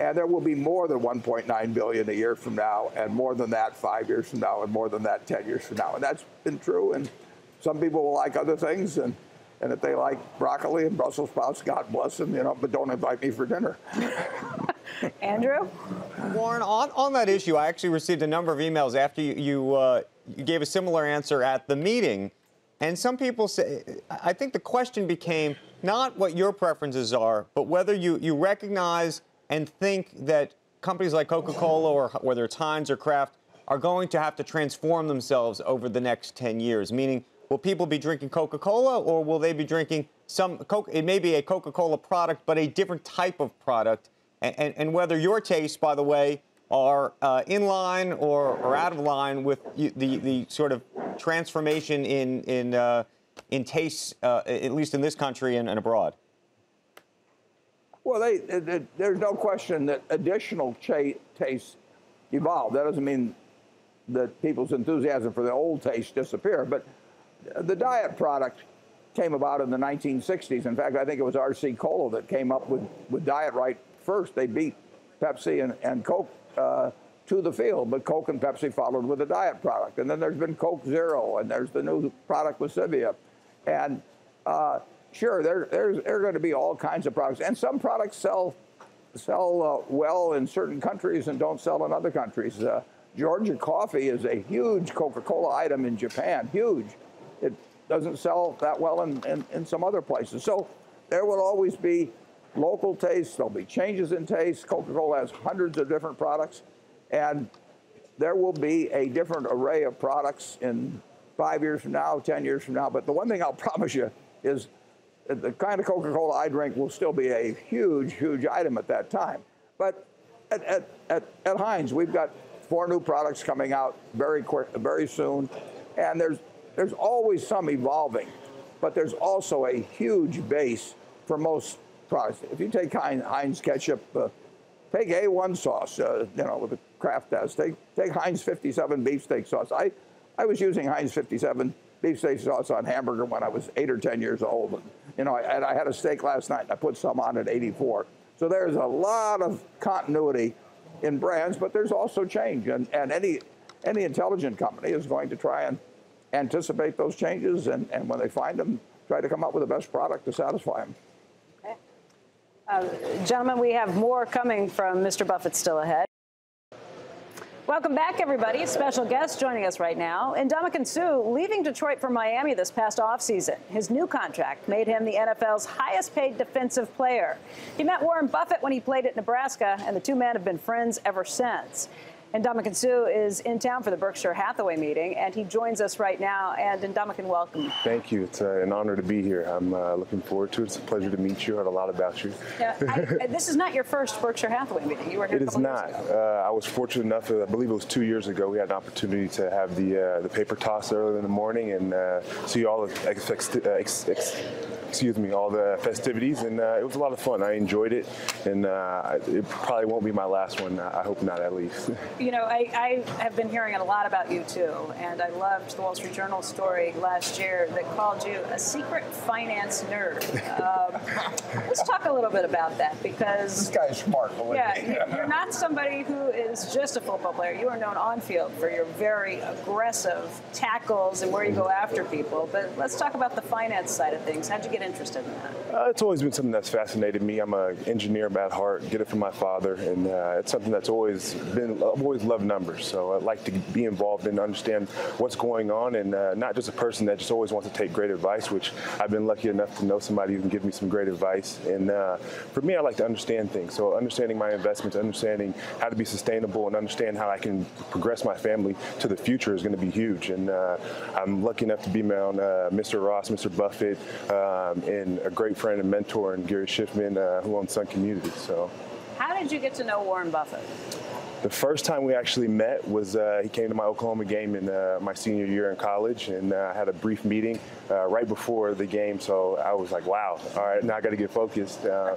And there will be more than 1.9 billion a year from now, and more than that five years from now, and more than that 10 years from now. And that's been true. And some people will like other things, and, and if they like broccoli and Brussels sprouts, God bless them, you know, but don't invite me for dinner. Andrew? Warren, on, on that issue, I actually received a number of emails after you, you, uh, you gave a similar answer at the meeting. And some people say, I think the question became not what your preferences are, but whether you, you recognize and think that companies like Coca Cola or whether it's Heinz or Kraft are going to have to transform themselves over the next 10 years? Meaning, will people be drinking Coca Cola or will they be drinking some, Coke, it may be a Coca Cola product, but a different type of product? And, and, and whether your tastes, by the way, are uh, in line or, or out of line with the, the sort of transformation in, in, uh, in tastes, uh, at least in this country and, and abroad? Well, they, they, there's no question that additional tastes evolve. That doesn't mean that people's enthusiasm for the old taste disappear, but the diet product came about in the 1960s. In fact, I think it was RC Cola that came up with, with Diet Right first. They beat Pepsi and, and Coke uh, to the field, but Coke and Pepsi followed with a diet product. And then there's been Coke Zero, and there's the new product with stevia. And uh, sure, there, there's, there are going to be all kinds of products. And some products sell, sell uh, well in certain countries and don't sell in other countries. Uh, Georgia coffee is a huge Coca Cola item in Japan, huge. It doesn't sell that well in, in, in some other places. So there will always be local tastes, there'll be changes in taste. Coca Cola has hundreds of different products. And there will be a different array of products in five years from now, 10 years from now. But the one thing I'll promise you is the kind of Coca Cola I drink will still be a huge, huge item at that time. But at, at, at, at Heinz, we've got four new products coming out very quick, very soon. And there's, there's always some evolving, but there's also a huge base for most products. If you take Heinz, ketchup, uh, take A1 sauce, uh, you know, with the Kraft test. Take, take Heinz 57 beefsteak sauce. I, I was using Heinz 57 beefsteak sauce on hamburger when I was eight or 10 years old. And, you know, I, and I had a steak last night and I put some on at 84. So there's a lot of continuity in brands, but there's also change. And, and any, any intelligent company is going to try and anticipate those changes and, and when they find them, try to come up with the best product to satisfy them. Uh, gentlemen, we have more coming from Mr. Buffett still ahead. Welcome back, everybody. Special guest joining us right now. Ndamukong Suh leaving Detroit for Miami this past offseason. His new contract made him the NFL's highest paid defensive player. He met Warren Buffett when he played at Nebraska, and the two men have been friends ever since. Ndamukong Suh is in town for the Berkshire Hathaway meeting, and he joins us right now. And Ndamukong, welcome. Thank you. It's uh, an honor to be here. I'm uh, looking forward to it. It's a pleasure to meet you. I heard a lot about you. Yeah, I, this is not your first Berkshire Hathaway meeting. You were here. It is not. Uh, I was fortunate enough. I believe it was two years ago. We had an opportunity to have the uh, the paper toss early in the morning and uh, see all the ex- ex- ex- excuse me, all the festivities, and uh, it was a lot of fun. I enjoyed it, and uh, it probably won't be my last one. I hope not, at least. You know, I, I, have been hearing a lot about you too, and I loved the Wall Street Journal story last year that called you a secret finance nerd. Um, let's talk a little bit about that because this guy is smart. Yeah, you're not somebody who is just a football player. You are known on field for your very aggressive tackles and where you go after people. But let's talk about the finance side of things. How'd you get interested in that? Uh, it's always been something that's fascinated me. I'm an engineer by heart, get it from my father, and uh, it's something that's always been. Always loved numbers, so I'd like to be involved and understand what's going on, and uh, not just a person that just always wants to take great advice. Which I've been lucky enough to know somebody who can give me some great advice. And uh, for me, I like to understand things. So understanding my investments, understanding how to be sustainable, and understand how I can progress my family to the future is going to be huge. And uh, I'm lucky enough to be around uh, Mr. Ross, Mr. Buffett. Um, and a great friend and mentor, and Gary Shiffman, uh, who owns Sun Community. So, how did you get to know Warren Buffett? The first time we actually met was uh, he came to my Oklahoma game in uh, my senior year in college, and I uh, had a brief meeting uh, right before the game. So I was like, "Wow, all right, now I got to get focused." Uh,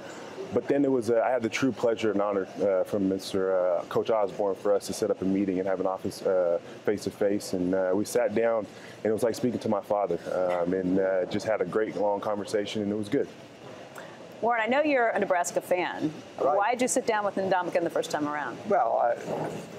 but then it was uh, I had the true pleasure and honor uh, from Mr. Uh, Coach Osborne for us to set up a meeting and have an office face to face, and we sat down, and it was like speaking to my father, um, and just had a great long conversation, and it was good. Warren, I know you're a Nebraska fan. Right. Why did you sit down with Ndamukong the first time around? Well,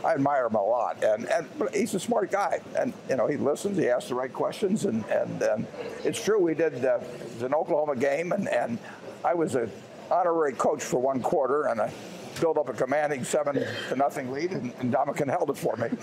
I, I, admire him a lot, and, and he's a smart guy, and you know he listens, he asks the right questions, and and, and it's true we did. Uh, it was an Oklahoma game, and and I was a honorary coach for one quarter, and I build up a commanding seven to nothing lead, and, and Ndamukong held it for me.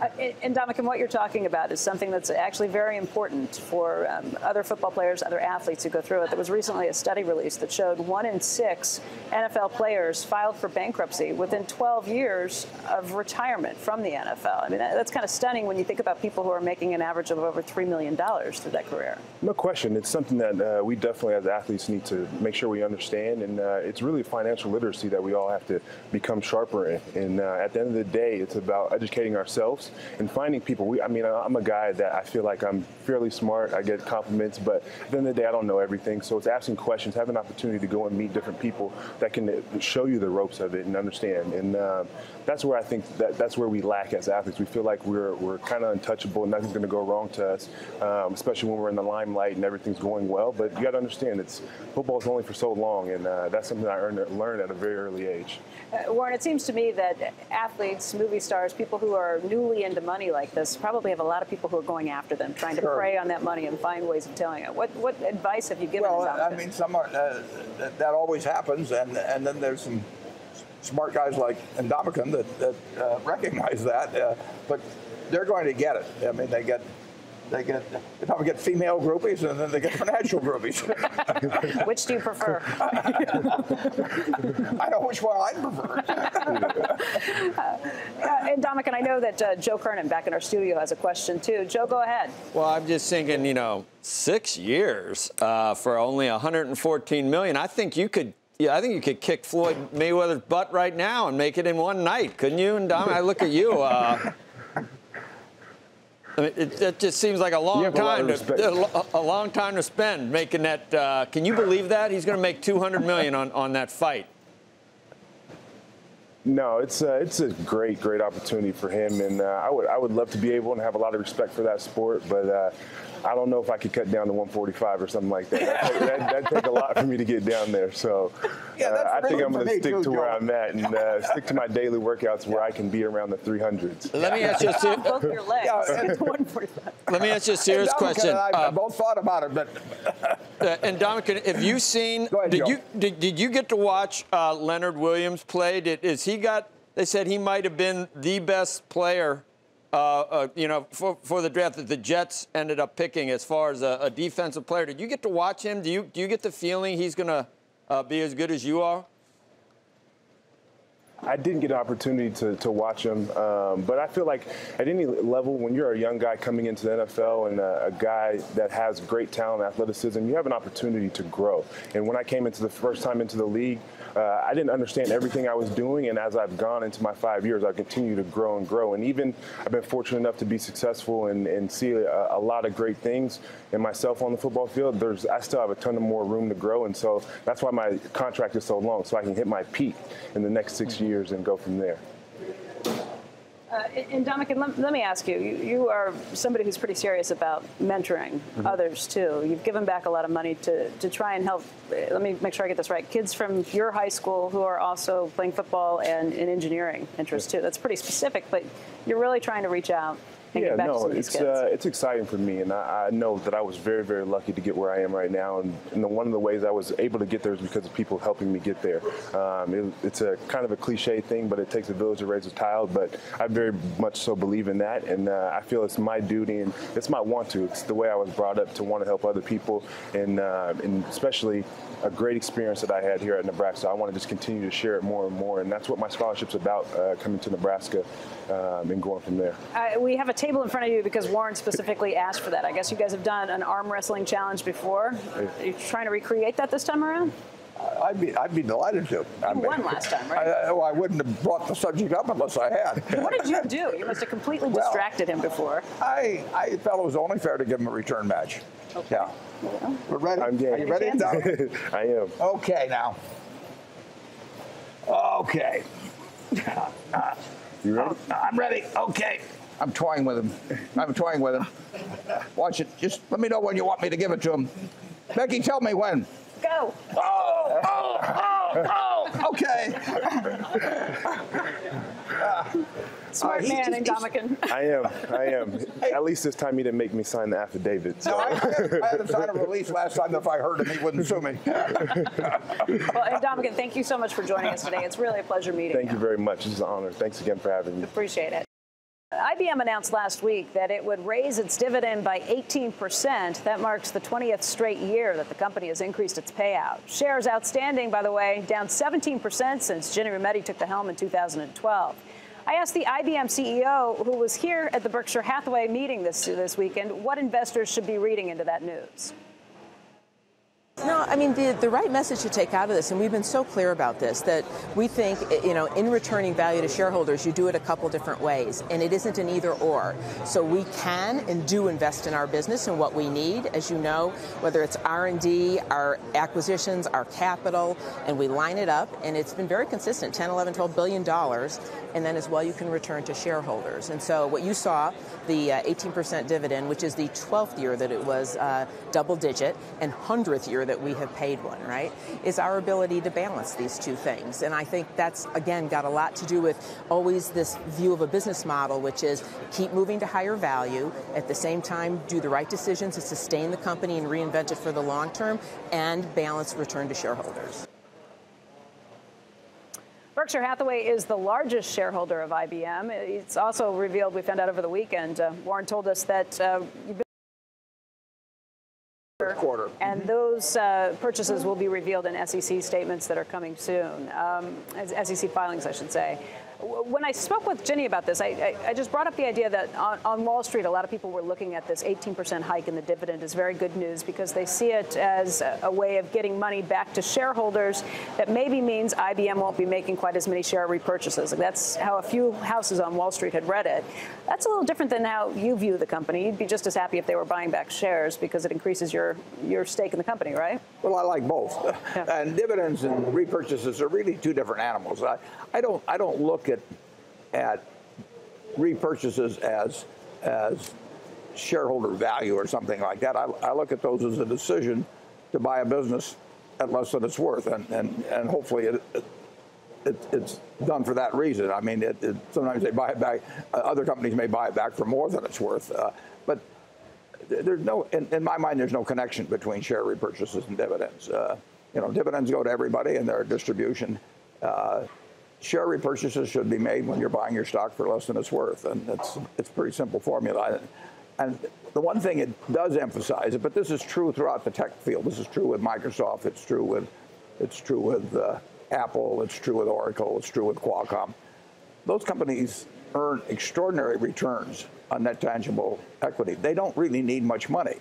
uh, and Ndamukong, what you're talking about is something that's actually very important for um, other football players, other athletes who go through it. There was recently a study released that showed one in six NFL players filed for bankruptcy within 12 years of retirement from the NFL. I mean, that, that's kind of stunning when you think about people who are making an average of over $3 million through that career. No question. It's something that uh, we definitely, as athletes, need to make sure we understand, and uh, it's really financial literacy literacy that we all have to become sharper in. And uh, at the end of the day, it's about educating ourselves and finding people. We, I mean, I'm a guy that I feel like I'm fairly smart. I get compliments, but at the end of the day, I don't know everything. So it's asking questions, having an opportunity to go and meet different people that can show you the ropes of it and understand. And uh, that's where I think that that's where we lack as athletes. We feel like we're we're kind of untouchable. And nothing's going to go wrong to us, um, especially when we're in the limelight and everything's going well. But you got to understand, it's football is only for so long, and uh, that's something I earned, learned at a very early age. Uh, Warren, it seems to me that athletes, movie stars, people who are newly into money like this, probably have a lot of people who are going after them, trying to Sure. prey on that money and find ways of telling it. What what advice have you given? Well, I mean, some are, uh, that, that always happens, and and then there's some smart guys like Ndamukong that, that uh, recognize that, uh, but they're going to get it. I mean, they get. They get they probably get female groupies and then they get financial groupies. Which do you prefer? I know which one I prefer. Uh, Ndamukong, and I know that uh, Joe Kernen back in our studio has a question too. Joe, go ahead. Well, I'm just thinking, you know, six years uh, for only 114 million. I think you could. Yeah, I think you could kick Floyd Mayweather's butt right now and make it in one night, couldn't you? And Dom, I look at you. Uh, I mean, it, it just seems like a long have a to, a, a long time to spend making that. Uh, can you believe that he's going to make 200 million on, on that fight? No, it's a, it's a great, great opportunity for him, and uh, I would I would love to be able and have a lot of respect for that sport, but uh, I don't know if I could cut down to 145 or something like that. That'd take, that'd, that'd take a lot for me to get down there. So Yeah, that's uh, I think I'm going to stick to where I'm at and uh, stick to my daily workouts where I can be around the 300s. Let me ask you a ser- Both your legs. Yeah, It's 145. let me ask you a serious Ndamukong question. And I, I Uh, both thought about it, but Uh, Ndamukong, have you seen? Ahead, did Joe. you did, did you get to watch uh, Leonard Williams play? Did, is he got? They said he might have been the best player, uh, uh, you know, for, for the draft that the Jets ended up picking as far as a, a defensive player. Did you get to watch him? Do you do you get the feeling he's going to uh, be as good as you are? I didn't get an opportunity to, to watch him, um, but I feel like at any level, when you're a young guy coming into the NFL and a, a guy that has great talent, athleticism, you have an opportunity to grow. And when I came into the first time into the league, uh, I didn't understand everything I was doing, and as I've gone into my five years, I've continued to grow and grow. And even I've been fortunate enough to be successful and, and see a, a lot of great things in myself on the football field. There's I still have a ton of more room to grow, and so that's why my contract is so long, so I can hit my peak in the next six years and go from there. Uh, Ndamukong, let, let me ask you, you, you are somebody who's pretty serious about mentoring others too. You've given back a lot of money to, to try and help, uh, let me make sure I get this right, kids from your high school who are also playing football and in engineering interests too. That's pretty specific, but you're really trying to reach out and Yeah, get back no, some these it's kids. uh, it's exciting for me, and I, I know that I was very, very lucky to get where I am right now. And, and the, one of the ways I was able to get there is because of people helping me get there. Um, it, it's a kind of a cliche thing, but it takes a village to raise a child. But I very much so believe in that, and uh, I feel it's my duty and it's my want to. It's the way I was brought up to want to help other people, and uh, and especially a great experience that I had here at Nebraska. I want to just continue to share it more and more, and that's what my scholarship's about. Uh, coming to Nebraska um, and going from there. Uh, we have a table in front of you because Warren specifically asked for that. I guess you guys have done an arm wrestling challenge before. Are you trying to recreate that this time around? I'd be I'd be delighted to. I You won last time, right? I, I, well, I wouldn't have brought the subject up unless I had. What did you do? You must have completely Well- distracted him before. I I felt it was only fair to give him a return match. Yeah. We're ready. I'm game. Are you ready? Any chance? Doc? I am. okay now. Okay. You ready? I'm ready. Okay. I'm toying with him. I'm toying with him. Watch it. Just let me know when you want me to give it to him. Becky, tell me when. Go. Oh, oh, oh, oh. Okay. Smart he's man, just- Ndamukong. I am. I am. At least this time he didn't make me sign the affidavit. So. No, I, I had to sign a release last time. If I heard him, he wouldn't sue me. Well, Ndamukong, thank you so much for joining us today. It's really a pleasure meeting you. Thank you very much. It's an honor. Thanks again for having me. Appreciate it. IBM announced last week that it would raise its dividend by 18%. That marks the 20th straight year that the company has increased its payout. Shares outstanding, by the way, down 17% since Ginny Rometty took the helm in 2012. I asked the IBM CEO, who was here at the Berkshire Hathaway meeting this, this weekend, what investors should be reading into that news. No, I mean, the, the right message to take out of this, and we've been so clear about this, that we think, you know, in returning value to shareholders, you do it a couple different ways, and it isn't an either or. So we can and do invest in our business and what we need, as you know, whether it's R&D, our acquisitions, our capital, and we line it up, and it's been very consistent, 10, 11, 12 billion dollars, and then as well you can return to shareholders. And so what you saw, the uh, 18% dividend, which is the 12th year that it was uh, double digit, and 100th year that we have paid one, right, is our ability to balance these two things. And I think that's, again, got a lot to do with always this view of a business model, which is keep moving to higher value, at the same time, do the right decisions to sustain the company and reinvent it for the long term, and balance return to shareholders. Berkshire Hathaway is the largest shareholder of IBM. It's also revealed, we found out over the weekend, uh, Warren told us that uh, quarter. And those uh, purchases will be revealed in SEC statements that are coming soon, um, SEC filings, I should say when I spoke with Ginny about this, I, I, I, just brought up the idea that on, on, Wall Street, a lot of people were looking at this 18% hike in the dividend as very good news because they see it as a, a, way of getting money back to shareholders that maybe means IBM won't be making quite as many share repurchases. That's how a few houses on Wall Street had read it. That's a little different than how you view the company. You'd be just as happy if they were buying back shares because it increases your, your stake in the company, right? Well, I like both. Yeah. And dividends and repurchases are really two different animals. I, I don't I don't look at at repurchases as as shareholder value or something like that. I, I look at those as a decision to buy a business at less than it's worth, and and, and hopefully it, it, it's done for that reason. I mean, it, it, sometimes they buy it back. Uh, other companies may buy it back for more than it's worth, uh, but there's no, in, in, my mind, there's no connection between share repurchases and dividends. Uh, you know, dividends go to everybody, and their distribution. Share repurchases should be made when you're buying your stock for less than it's worth, and it's it's a pretty simple formula. And the one thing it does emphasize, but this is true throughout the tech field. This is true with Microsoft. It's true with it's true with uh, Apple. It's true with Oracle. It's true with Qualcomm. Those companies earn extraordinary returns on net tangible equity. They don't really need much money.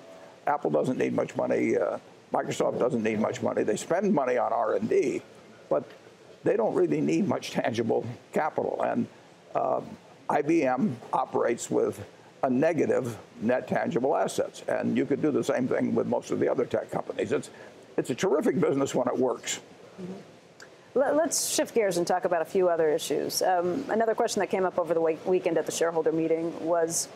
Apple doesn't need much money. Uh, Microsoft doesn't need much money. They spend money on R&D, but they don't really need much tangible capital. And uh, IBM operates with a negative net tangible assets. And you could do the same thing with most of the other tech companies. It's, it's a terrific business when it works. Mm-hmm. Let's shift gears and talk about a few other issues. Um, another question that came up over the weekend at the shareholder meeting was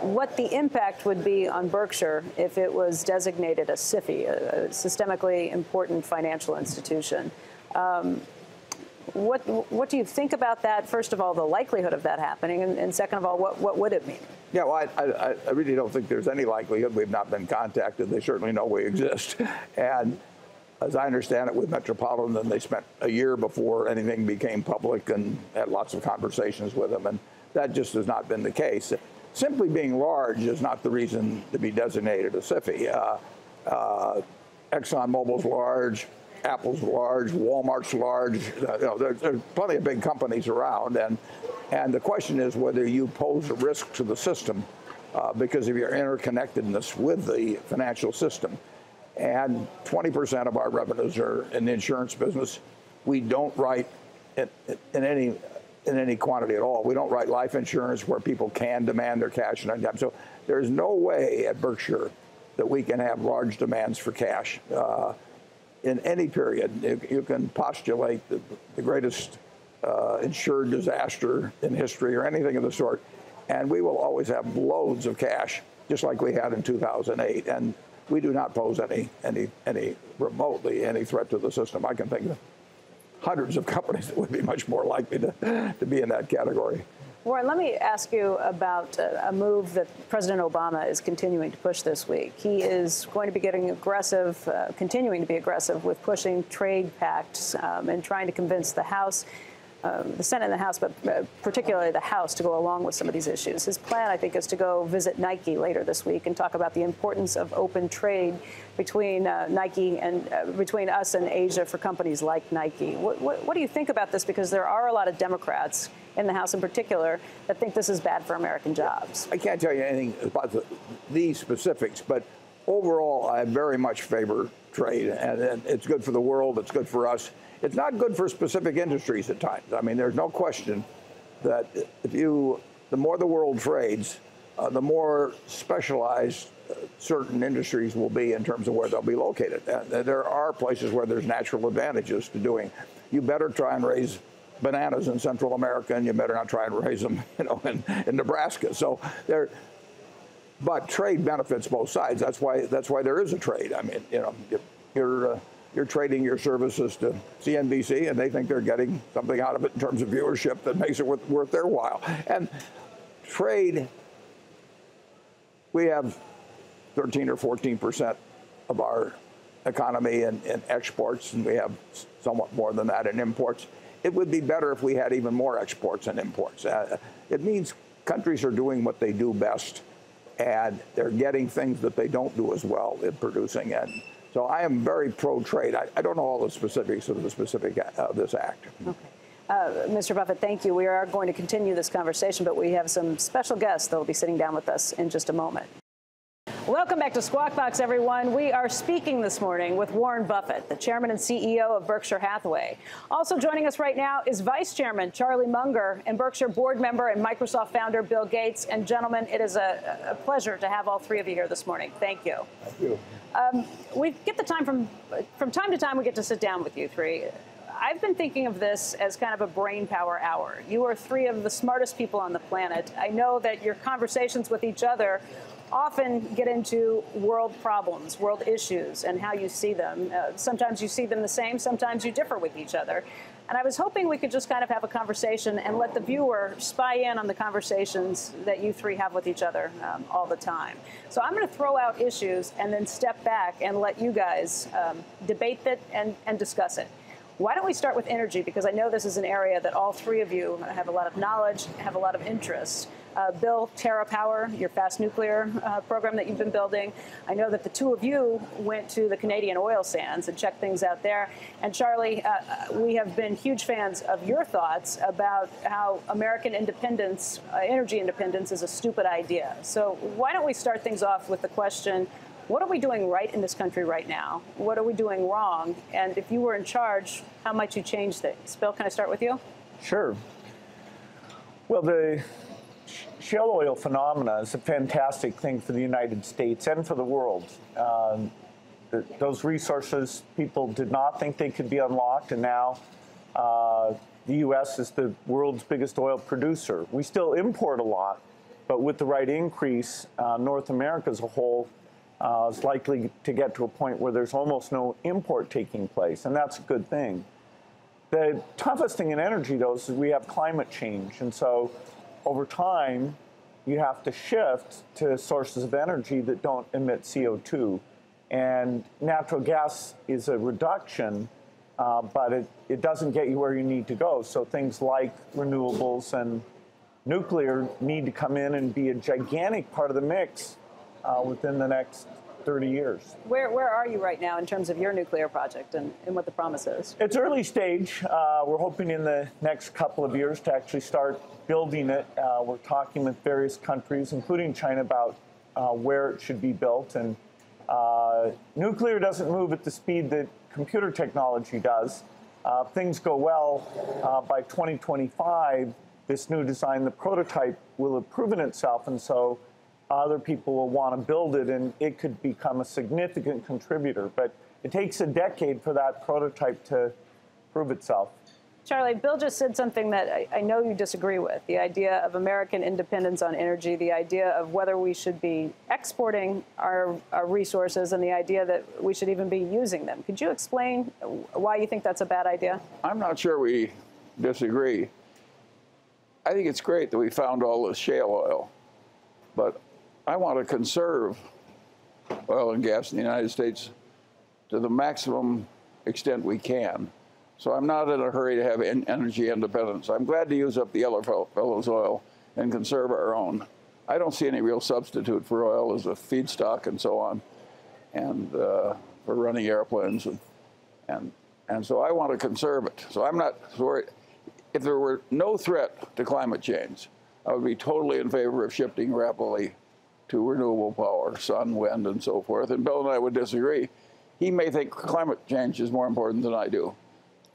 what the impact would be on Berkshire if it was designated a SIFI, a, systemically important financial institution. Um, what what do you think about that? First of all, the likelihood of that happening, and, and second of all, what, what would it mean? Yeah, well, I, I, I, really don't think there's any likelihood. We've not been contacted. They certainly know we exist, and as I understand it, with Metropolitan, they spent a year before anything became public and had lots of conversations with them, and that just has not been the case. Simply being large is not the reason to be designated a SIFI. Uh, uh, ExxonMobil's large, Apple's large, Walmart's large. Uh, you know, there, there's plenty of big companies around, and and the question is whether you pose a risk to the system uh, because of your interconnectedness with the financial system. And 20% of our revenues are in the insurance business. We don't write in, in any in any quantity at all. We don't write life insurance where people can demand their cash and time. So there's no way at Berkshire that we can have large demands for cash. Uh, in any period. You, can postulate the, the greatest uh, insured disaster in history or anything of the sort, and we will always have loads of cash, just like we had in 2008. And we do not pose any, any, any remotely any threat to the system. I can think of hundreds of companies that would be much more likely to, to be in that category. Warren, let me ask you about a move that President Obama is continuing to push this week. He is going to be getting aggressive, uh, continuing to be aggressive with pushing trade pacts um, and trying to convince the House um, the Senate and the House, but uh, particularly the House, to go along with some of these issues. His plan, I think, is to go visit Nike later this week and talk about the importance of open trade between uh, Nike and uh, between us and Asia for companies like Nike. What, what, what do you think about this? Because there are a lot of Democrats in the House in particular that think this is bad for American jobs. I can't tell you anything about the, these specifics, but overall, I very much favor trade, and, and it's good for the world. It's good for us. It's not good for specific industries at times. I mean, there's no question that if you, the more the world trades, uh, the more specialized uh, certain industries will be in terms of where they'll be located. Uh, there are places where there's natural advantages to doing. You better try and raise bananas in Central America, and you better not try and raise them, you know, in, in Nebraska. So there, but trade benefits both sides. That's why that's why there is a trade. I mean, you know, you're uh, you're trading your services to CNBC, and they think they're getting something out of it in terms of viewership that makes it worth, worth their while. And trade, we have 13 or 14 percent of our economy in, in exports, and we have somewhat more than that in imports. It would be better if we had even more exports and imports. Uh, it means countries are doing what they do best, and they're getting things that they don't do as well in producing. And so I am very pro-trade. I, I don't know all the specifics of the specific uh, this act. Okay. Uh, Mr. Buffett, thank you. We are going to continue this conversation, but we have some special guests that will be sitting down with us in just a moment. Welcome back to Squawk Box, everyone. We are speaking this morning with Warren Buffett, the chairman and CEO of Berkshire Hathaway. Also joining us right now is Vice Chairman Charlie Munger and Berkshire board member and Microsoft founder Bill Gates. And gentlemen, it is a, a pleasure to have all three of you here this morning. Thank you. Thank you. Um, we get the time from from time to time. We get to sit down with you three. I've been thinking of this as kind of a brain power hour. You are three of the smartest people on the planet. I know that your conversations with each other often get into world problems, world issues, and how you see them. Uh, sometimes you see them the same, sometimes you differ with each other. And I was hoping we could just kind of have a conversation and let the viewer spy in on the conversations that you three have with each other um, all the time. So I'm going to throw out issues and then step back and let you guys um, debate it and, and discuss it. Why don't we start with energy? Because I know this is an area that all three of you have a lot of knowledge, have a lot of interest. Uh, Bill, TerraPower, your fast nuclear uh, program that you've been building. I know that the two of you went to the Canadian oil sands and checked things out there. And Charlie, uh, uh we have been huge fans of your thoughts about how American independence, uh, energy independence, is a stupid idea. So why don't we start things off with the question, what are we doing right in this country right now? What are we doing wrong? And if you were in charge, how might you change things? Bill, can I start with you? Sure. Well, the shale oil phenomena is a fantastic thing for the United States and for the world. Um, those resources, people did not think they could be unlocked, and now uh, the U.S. is the world's biggest oil producer. We still import a lot, but with the right increase, uh, North America as a whole uh, is likely to get to a point where there's almost no import taking place, and that's a good thing. The toughest thing in energy, though, is we have climate change, and so over time, you have to shift to sources of energy that don't emit CO2. And natural gas is a reduction, uh, but it, it doesn't get you where you need to go. So things like renewables and nuclear need to come in and be a gigantic part of the mix uh, within the next 30 years. Where, where are you right now in terms of your nuclear project and, and what the promise is? It's early stage. Uh, we're hoping in the next couple of years to actually start building it. Uh, we're talking with various countries, including China, about uh, where it should be built. And uh, nuclear doesn't move at the speed that computer technology does. Uh, things go well uh, by 2025. This new design, the prototype, will have proven itself, and so other people will want to build it, and it could become a significant contributor. But it takes a decade for that prototype to prove itself. Charlie, Bill just said something that I, I, know you disagree with the idea of American independence on energy, the idea of whether we should be exporting our, our, resources, and the idea that we should even be using them. Could you explain why you think that's a bad idea? I'm not sure we disagree. I think it's great that we found all this shale oil, but I want to conserve oil and gas in the United States to the maximum extent we can. So I'm not in a hurry to have energy independence. I'm glad to use up the other fellow's oil and conserve our own. I don't see any real substitute for oil as a feedstock and so on, and uh, for running airplanes, and, and and so I want to conserve it. So I'm not worried. If there were no threat to climate change, I would be totally in favor of shifting rapidly to renewable power, sun, wind, and so forth. And Bill and I would disagree. He may think climate change is more important than I do.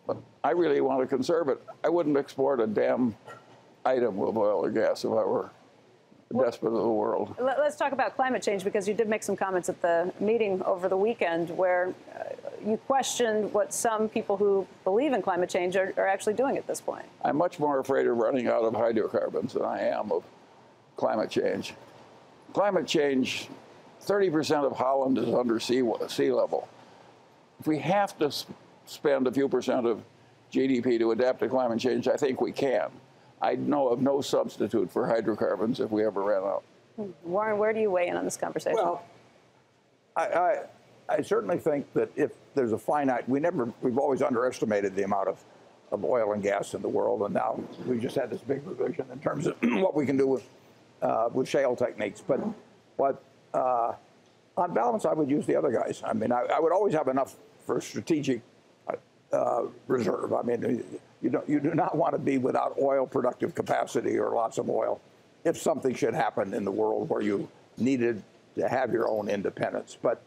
But I really want to conserve it. I wouldn't export a damn item of oil or gas if I were the despot of the world. Let- Let's talk about climate change because you did make some comments at the meeting over the weekend where uh, you questioned what some people who believe in climate change are, are actually doing at this point. I'm much more afraid of running out of hydrocarbons than I am of climate change. Climate change, 30% of Holland is under sea, sea level. If we have to s- spend a few percent of GDP to adapt to climate change, I think we can. I know of no substitute for hydrocarbons if we ever ran out. Warren, where do you weigh in on this conversation? Well, I, I, I certainly think that if there's a finite, we never, we've always underestimated the amount of, of oil and gas in the world, and now we just had this big revision in terms of what we can do with, uh, with shale techniques. But, but uh, on balance, I would use the other guys. I mean, I, I would always have enough for strategic uh, reserve. I mean, you don't, you do not want to be without oil productive capacity or lots of oil if something should happen in the world where you needed to have your own independence. But,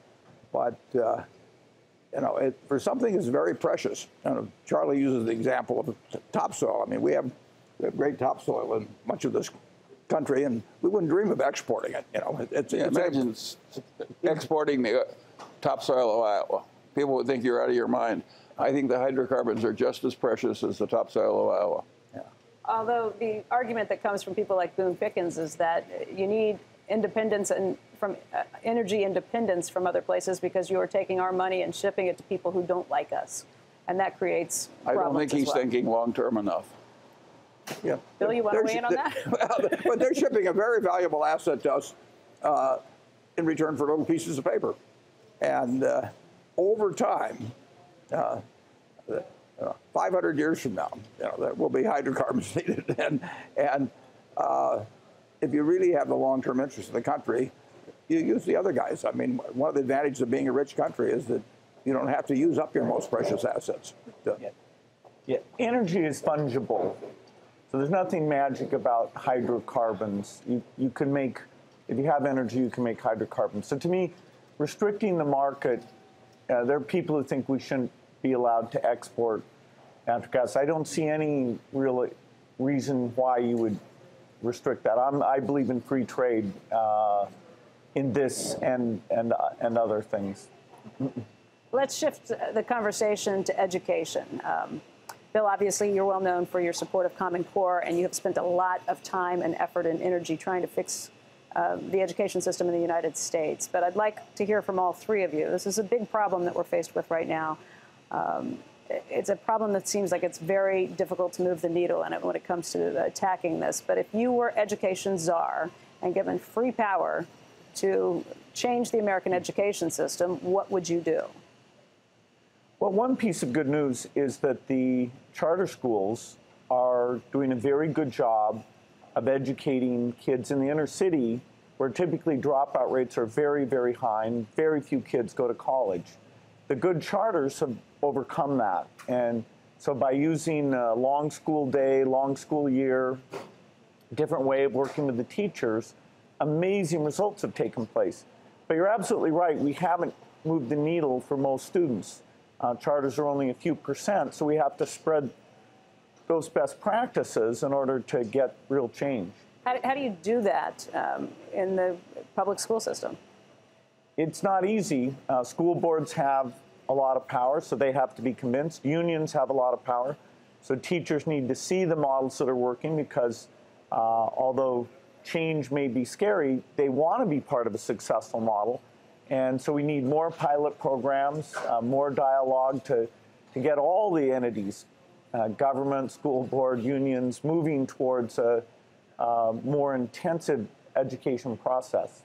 but uh, you know, it, for something that's very precious. You know, Charlie uses the example of topsoil. I mean, we have, we have great topsoil in much of this country, and we wouldn't dream of exporting it. You know, it, it's, Yeah, it's imagine s- exporting the uh, topsoil of Iowa. People would think you're out of your mind. I think the hydrocarbons are just as precious as the topsoil of Iowa. Yeah. Although the argument that comes from people like Boone Pickens is that you need independence and from uh, energy independence from other places because you are taking our money and shipping it to people who don't like us, and that creates I don't think as he's well. thinking long term enough. Yeah. Bill, you want to They're weigh in on that? well, but they're shipping a very valuable asset to us uh, in return for little pieces of paper. And uh, over time, uh, uh, 500 years from now, you know, there will be hydrocarbons needed. And, and uh, if you really have the long-term interest of the country, you use the other guys. I mean, one of the advantages of being a rich country is that you don't have to use up your most precious assets. Yeah, energy is fungible. So there's nothing magic about hydrocarbons. You, you can make, if you have energy, you can make hydrocarbons. So to me, restricting the market, uh, there are people who think we shouldn't be allowed to export natural gas. I don't see any real reason why you would restrict that. I'm, I believe in free trade uh, in this and, and, uh, and other things. Let's shift the conversation to education. Um, Bill, obviously, you're well known for your support of Common Core, and you have spent a lot of time and effort and energy trying to fix uh, the education system in the United States. But I'd like to hear from all three of you. This is a big problem that we're faced with right now. Um, it's a problem that seems like it's very difficult to move the needle in it when it comes to attacking this. But if you were education czar and given free power to change the American education system, what would you do? Well, one piece of good news is that the charter schools are doing a very good job of educating kids in the inner city where typically dropout rates are very, very high and very few kids go to college. The good charters have overcome that. And so by using a long school day, long school year, different way of working with the teachers, amazing results have taken place. But you're absolutely right, we haven't moved the needle for most students. Uh, charters are only a few percent, so we have to spread those best practices in order to get real change. How do, how do you do that um, in the public school system? It's not easy. Uh, school boards have a lot of power, so they have to be convinced. Unions have a lot of power, so teachers need to see the models that are working because uh, although change may be scary, they want to be part of a successful model. And so we need more pilot programs, uh, more dialogue to, to get all the entities, uh, government, school board, unions, moving towards a, uh, more intensive education process.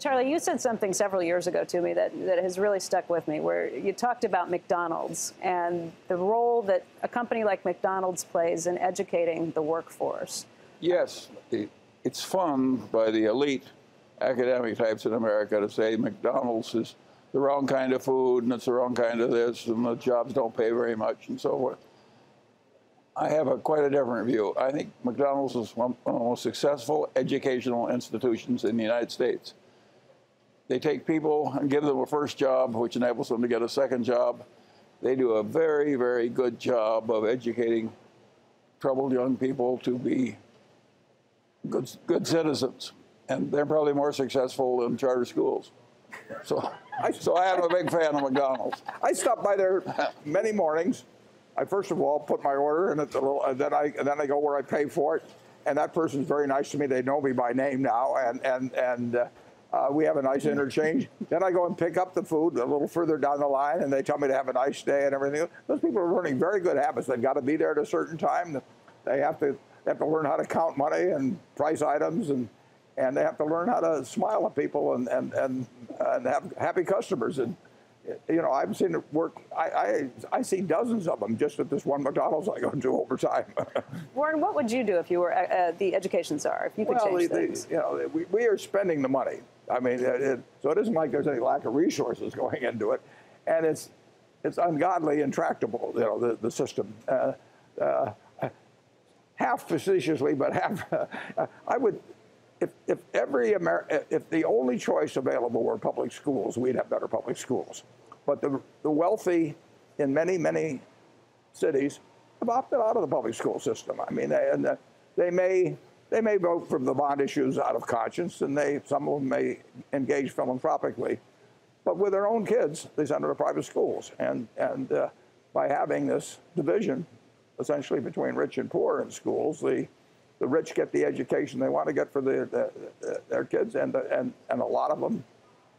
Charlie, you said something several years ago to me that, that has really stuck with me, where you talked about McDonald's and the role that a company like McDonald's plays in educating the workforce. Yes, it's fun by the elite academic types in America to say McDonald's is the wrong kind of food and it's the wrong kind of this and the jobs don't pay very much and so forth. I have a quite a different view. I think McDonald's is one of the most successful educational institutions in the United States. They take people and give them a first job, which enables them to get a second job. They do a very, very good job of educating troubled young people to be good, good citizens. And they're probably more successful than charter schools. So, I, so I am a big fan of McDonald's. I stop by there many mornings. I first of all put my order in at the little, and then I and then I go where I pay for it, and that person's very nice to me. They know me by name now, and and and. Uh, uh, we have a nice interchange. then I go and pick up the food a little further down the line, and they tell me to have a nice day and everything. Those people are learning very good habits. They've got to be there at a certain time. They have to they have to learn how to count money and price items, and and they have to learn how to smile at people and and and, and have happy customers. And you know, I've seen it work. I, I, I see dozens of them just at this one McDonald's I go to over time. Warren, what would you do if you were uh, uh the education czar? If you could well, change the, things? The, you know, we, we are spending the money. I mean, it, it, so it isn't like there's any lack of resources going into it, and it's it's ungodly intractable. You know, the the system. Uh, uh, half facetiously, but half. I would if, if every if the only choice available were public schools, we'd have better public schools. But the, the wealthy in many, many cities have opted out of the public school system. I mean, they, and they may they may vote for the bond issues out of conscience, and they some of them may engage philanthropically, but with their own kids, they send them to private schools, and and uh, by having this division, essentially between rich and poor in schools, the the rich get the education they want to get for the, the, their kids, and, and, and a lot of them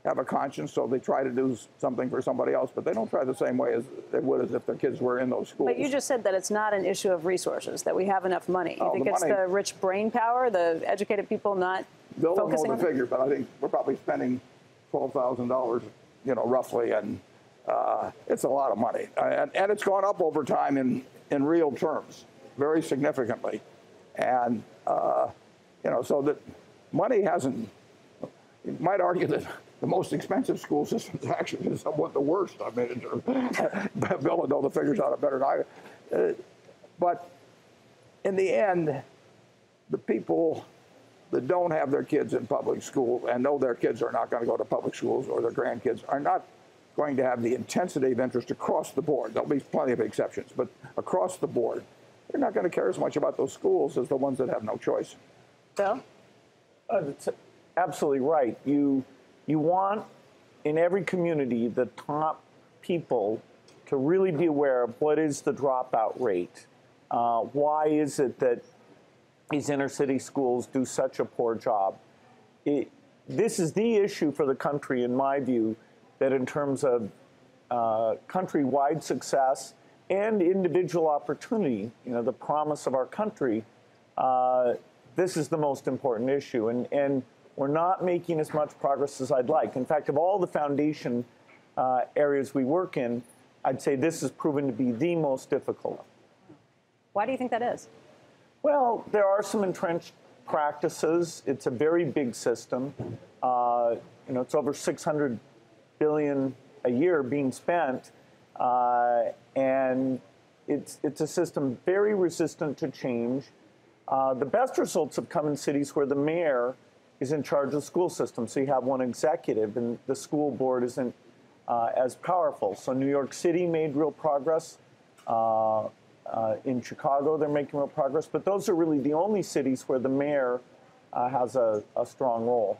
have a conscience, so they try to do something for somebody else, but they don't try the same way as they would as if their kids were in those schools. But you just said that it's not an issue of resources, that we have enough money. You oh, think the it's money, the rich brain power, the educated people not Bill focusing know the figure, but I think we're probably spending $12,000, you know, roughly, and uh, it's a lot of money. And, and it's gone up over time in, in real terms, very significantly. And, uh, you know, so that money hasn't, you might argue that the most expensive school system is actually somewhat the worst. I mean, Bill would know the figures out better than I. Uh, but in the end, the people that don't have their kids in public school and know their kids are not going to go to public schools or their grandkids are not going to have the intensity of interest across the board. There'll be plenty of exceptions, but across the board, they're not going to care as much about those schools as the ones that have no choice. Bill? Uh, that's absolutely right. You, you want in every community the top people to really be aware of what is the dropout rate. Uh, why is it that these inner city schools do such a poor job? It, this is the issue for the country, in my view, that in terms of uh, countrywide success and individual opportunity, you know, the promise of our country, uh, this is the most important issue. And, and we're not making as much progress as I'd like. In fact, of all the foundation uh, areas we work in, I'd say this has proven to be the most difficult. Why do you think that is? Well, there are some entrenched practices. It's a very big system. Uh, you know, it's over 600 billion a year being spent. Uh, and it's, it's a system very resistant to change. Uh, the best results have come in cities where the mayor is in charge of the school system. So you have one executive, and the school board isn't uh, as powerful. So New York City made real progress. Uh, uh in Chicago, they're making real progress. But those are really the only cities where the mayor uh, has a, a strong role.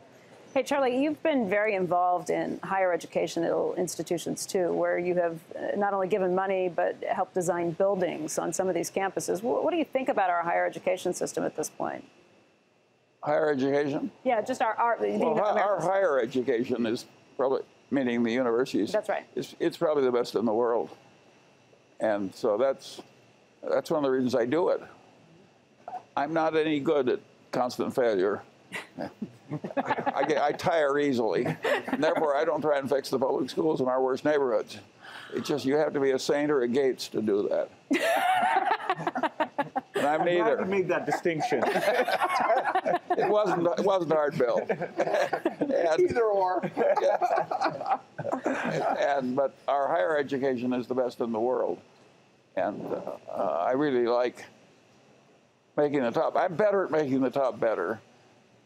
Hey, Charlie, you've been very involved in higher educational institutions too, where you have uh, not only given money but helped design buildings on some of these campuses. What do you think about our higher education system at this point? Higher education? Yeah, just our our, well, our higher education is probably meaning the universities. That's right. It's, it's probably the best in the world, and so that's that's one of the reasons I do it. I'm not any good at constant failure. I, I, get, I tire easily. And therefore, I don't try and fix the public schools in our worst neighborhoods. It's just you have to be a saint or a Gates to do that. and I'm, I'm neither. Glad you made that distinction. it wasn't. It wasn't hard, Bill. and, Either or. Yeah. and but our higher education is the best in the world, and uh, uh, I really like making the top. I'm better at making the top better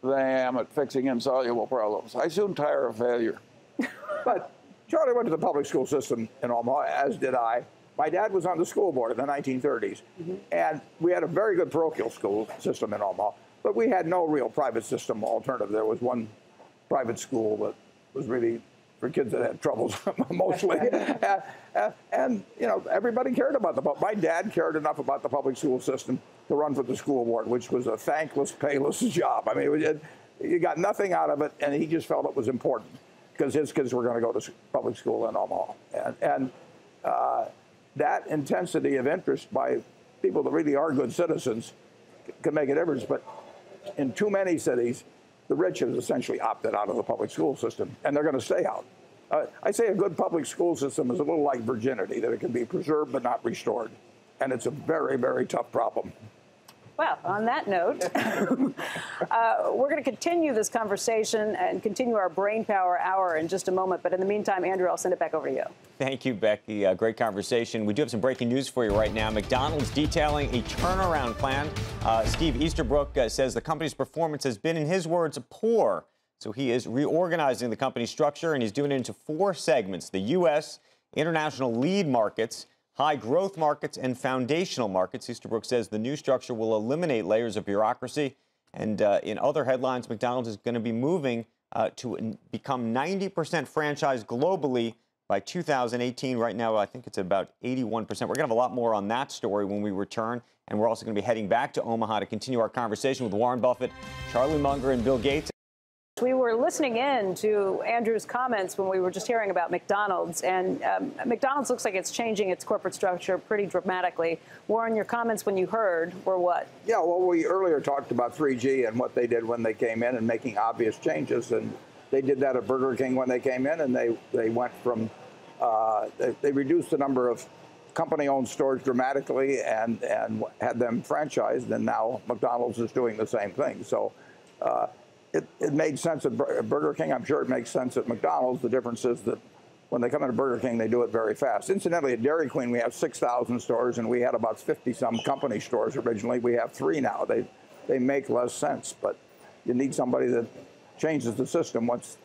than I am at fixing insoluble problems. I soon tire of failure. But Charlie went to the public school system in Omaha, as did I. My dad was on the school board in the 1930s, mm-hmm. and we had a very good parochial school system in Omaha, but we had no real private system alternative. There was one private school that was really for kids that had troubles mostly, and, and, and, you know everybody cared about the. pub- My dad cared enough about the public school system to run for the school board, which was a thankless, payless job. I mean, it you got nothing out of it, and he just felt it was important because his kids were going to go to public school in Omaha, and and uh, that intensity of interest by people that really are good citizens can make a difference. But in too many cities, the rich have essentially opted out of the public school system, and they're going to stay out. Uh, I say a good public school system is a little like virginity, that it can be preserved but not restored. And it's a very, very tough problem. Well, on that note, uh, we're going to continue this conversation and continue our brain power hour in just a moment. But in the meantime, Andrew, I'll send it back over to you. Thank you, Becky. Uh, great conversation. We do have some breaking news for you right now. McDonald's detailing a turnaround plan. Uh, Steve Easterbrook uh, says the company's performance has been, in his words, poor. So he is reorganizing the company's structure and he's doing it into four segments the U.S., international lead markets, high growth markets, and foundational markets. Easterbrook says the new structure will eliminate layers of bureaucracy. And uh, in other headlines, McDonald's is going to be moving uh, to become 90% franchise globally by 2018. Right now, I think it's about 81%. We're going to have a lot more on that story when we return. And we're also going to be heading back to Omaha to continue our conversation with Warren Buffett, Charlie Munger, and Bill Gates. We were listening in to Andrew's comments when we were just hearing about McDonald's, and um, McDonald's looks like it's changing its corporate structure pretty dramatically. Warren, your comments when you heard were what? Yeah, well, we earlier talked about 3G and what they did when they came in and making obvious changes. And they did that at Burger King when they came in, and they, they went from, uh, they, they reduced the number of company owned stores dramatically and, and had them franchised. And now McDonald's is doing the same thing. So uh, it, it made sense at Burger King. I'm sure it makes sense at McDonald's. The difference is that when they come into Burger King, they do it very fast. Incidentally, at Dairy Queen, we have 6,000 stores, and we had about 50 some company stores originally. We have three now. They, they make less sense, but you need somebody that changes the system once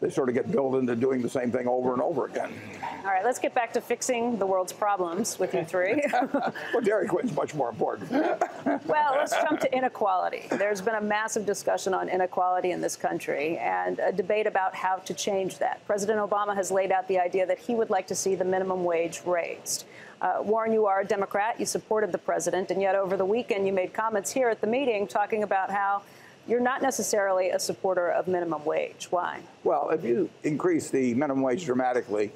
they sort of get built into doing the same thing over and over again. All right, let's get back to fixing the world's problems with you three. Well, Dairy Queen's much more important. well, let's jump to inequality. There's been a massive discussion on inequality in this country and a debate about how to change that. President Obama has laid out the idea that he would like to see the minimum wage raised. Uh, Warren, you are a Democrat. You supported the president, and yet over the weekend you made comments here at the meeting talking about how you're not necessarily a supporter of minimum wage. Why? Well, if you increase the minimum wage dramatically,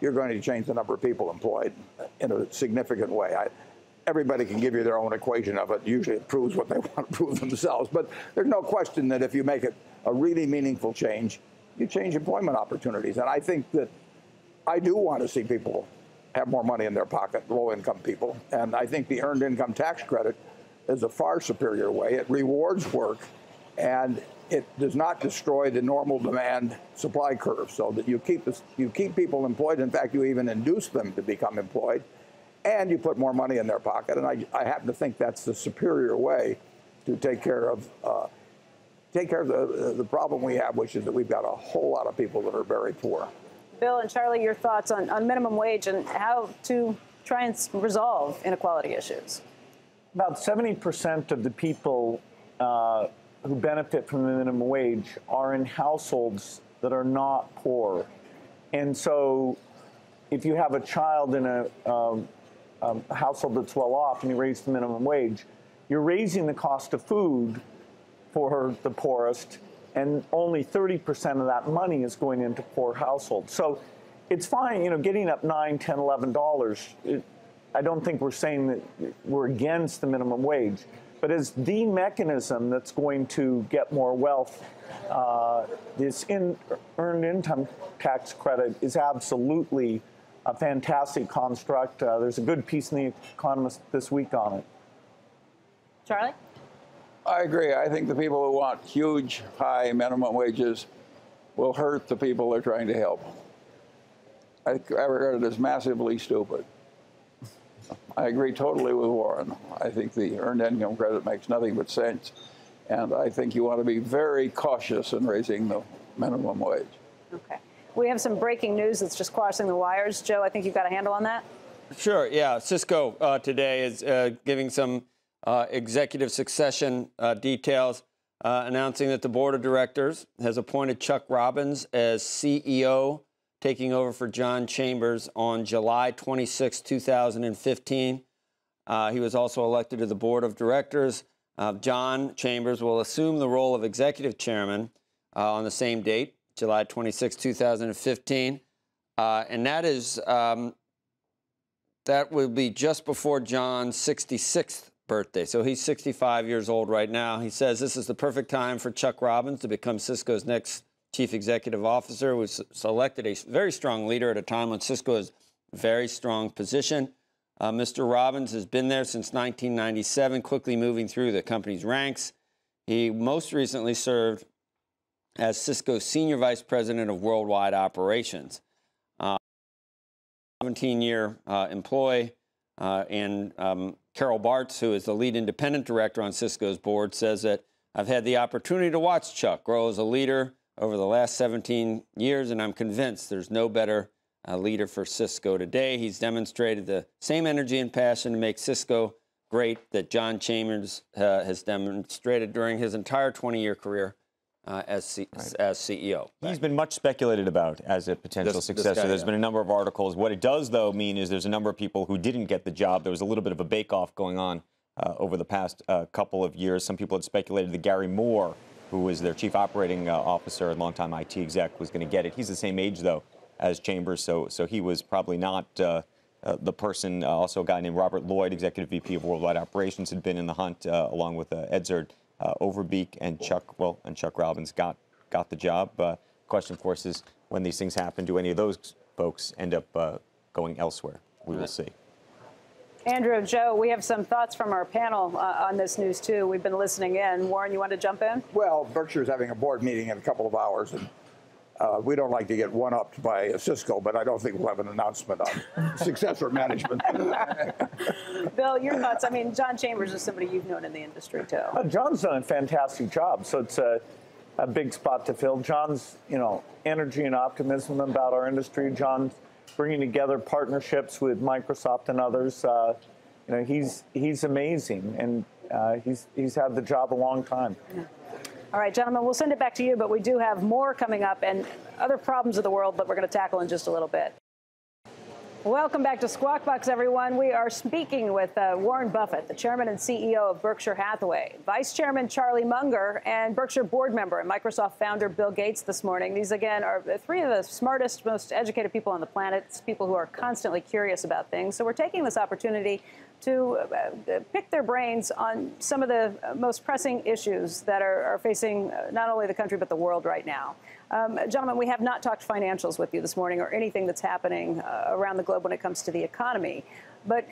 you're going to change the number of people employed in a significant way. I, everybody can give you their own equation of it. Usually it proves what they want to prove themselves. But there's no question that if you make it a really meaningful change, you change employment opportunities. And I think that I do want to see people have more money in their pocket, low income people. And I think the earned income tax credit is a far superior way. It rewards work and it does not destroy the normal demand supply curve so that you keep you keep people employed. In fact, you even induce them to become employed and you put more money in their pocket. And I, I happen to think that's the superior way to take care of uh, take care of the, the problem we have, which is that we've got a whole lot of people that are very poor. Bill and Charlie, your thoughts on, on minimum wage and how to try and resolve inequality issues. About 70% of the people uh, who benefit from the minimum wage are in households that are not poor. And so if you have a child in a, um, a household that's well off and you raise the minimum wage, you're raising the cost of food for the poorest, and only 30% of that money is going into poor households. So it's fine, you know, getting up 9, 10, 11 dollars. I don't think we're saying that we're against the minimum wage, but as the mechanism that's going to get more wealth, uh, this in, earned income tax credit is absolutely a fantastic construct. Uh, there's a good piece in The Economist this week on it. Charlie? I agree. I think the people who want huge, high minimum wages will hurt the people they're trying to help. I, I regard it as massively stupid. I agree totally with Warren. I think the earned income credit makes nothing but sense. And I think you want to be very cautious in raising the minimum wage. Okay. We have some breaking news that's just crossing the wires. Joe, I think you've got a handle on that. Sure. Yeah. Cisco uh, today is uh, giving some uh, executive succession uh, details, uh, announcing that the board of directors has appointed Chuck Robbins as CEO, taking over for John Chambers on July 26, 2015. Uh, he was also elected to the board of directors. John Chambers will assume the role of executive chairman on the same date, July 26, 2015. and that is um, that will be just before John's 66th birthday. So he's 65 years old right now. He says this is the perfect time for Chuck Robbins to become Cisco's next chief executive officer. Was selected a very strong leader at a time when Cisco is very strong position. Uh, Mr. Robbins has been there since 1997, quickly moving through the company's ranks. He most recently served as Cisco's senior vice president of worldwide operations. 17 year uh, employee. Uh, and um, Carol Bartz, who is the lead independent director on Cisco's board, says that I've had the opportunity to watch Chuck grow as a leader over the last 17 years, and I'm convinced there's no better uh, leader for Cisco today. He's demonstrated the same energy and passion to make Cisco great that John Chambers uh, has demonstrated during his entire 20 year career uh, as, C- right. as CEO. He's been much speculated about as a potential this, successor. This guy, there's yeah. been a number of articles. What it does, though, mean is there's a number of people who didn't get the job. There was a little bit of a bake-off going on uh, over the past uh, couple of years. Some people had speculated that Gary Moore, who was their chief operating uh, officer and longtime IT exec, was going to get it. He's the same age, though, as Chambers, so so he was probably not. Uh, uh, the person, also a guy named Robert Lloyd, executive VP of Worldwide Operations, had been in the hunt along with uh, Overbeek and Chuck, well, and Chuck Robbins got got the job. Uh, question, of course, is when these things happen, do any of those folks end up uh, going elsewhere? We will see. Andrew, Joe, we have some thoughts from our panel uh, on this news too. We've been listening in. Warren, you want to jump in? Well, Berkshire's having a board meeting in a couple of hours, and uh, we don't like to get one upped by Cisco, but I don't think we'll have an announcement on successor management. Bill, your thoughts? I mean, John Chambers is somebody you've known in the industry too. Uh, John's done a fantastic job, so it's a, a big spot to fill. John's, you know, energy and optimism about our industry. John's bringing together partnerships with Microsoft and others. Uh, you know, he's he's amazing, and uh, he's he's had the job a long time. Yeah. All right, gentlemen, we'll send it back to you, but we do have more coming up and other problems of the world that we're going to tackle in just a little bit. Welcome back to Squawk Box, everyone. We are speaking with uh, Warren Buffett, the chairman and CEO of Berkshire Hathaway, Vice Chairman Charlie Munger, and Berkshire board member and Microsoft founder Bill Gates this morning. These, again, are three of the smartest, most educated people on the planet. It's people who are constantly curious about things. So we're taking this opportunity to uh, pick their brains on some of the most pressing issues that are, are facing uh, not only the country but the world right now. Um, gentlemen, we have not talked financials with you this morning or anything that's happening uh, around the globe when it comes to the economy. But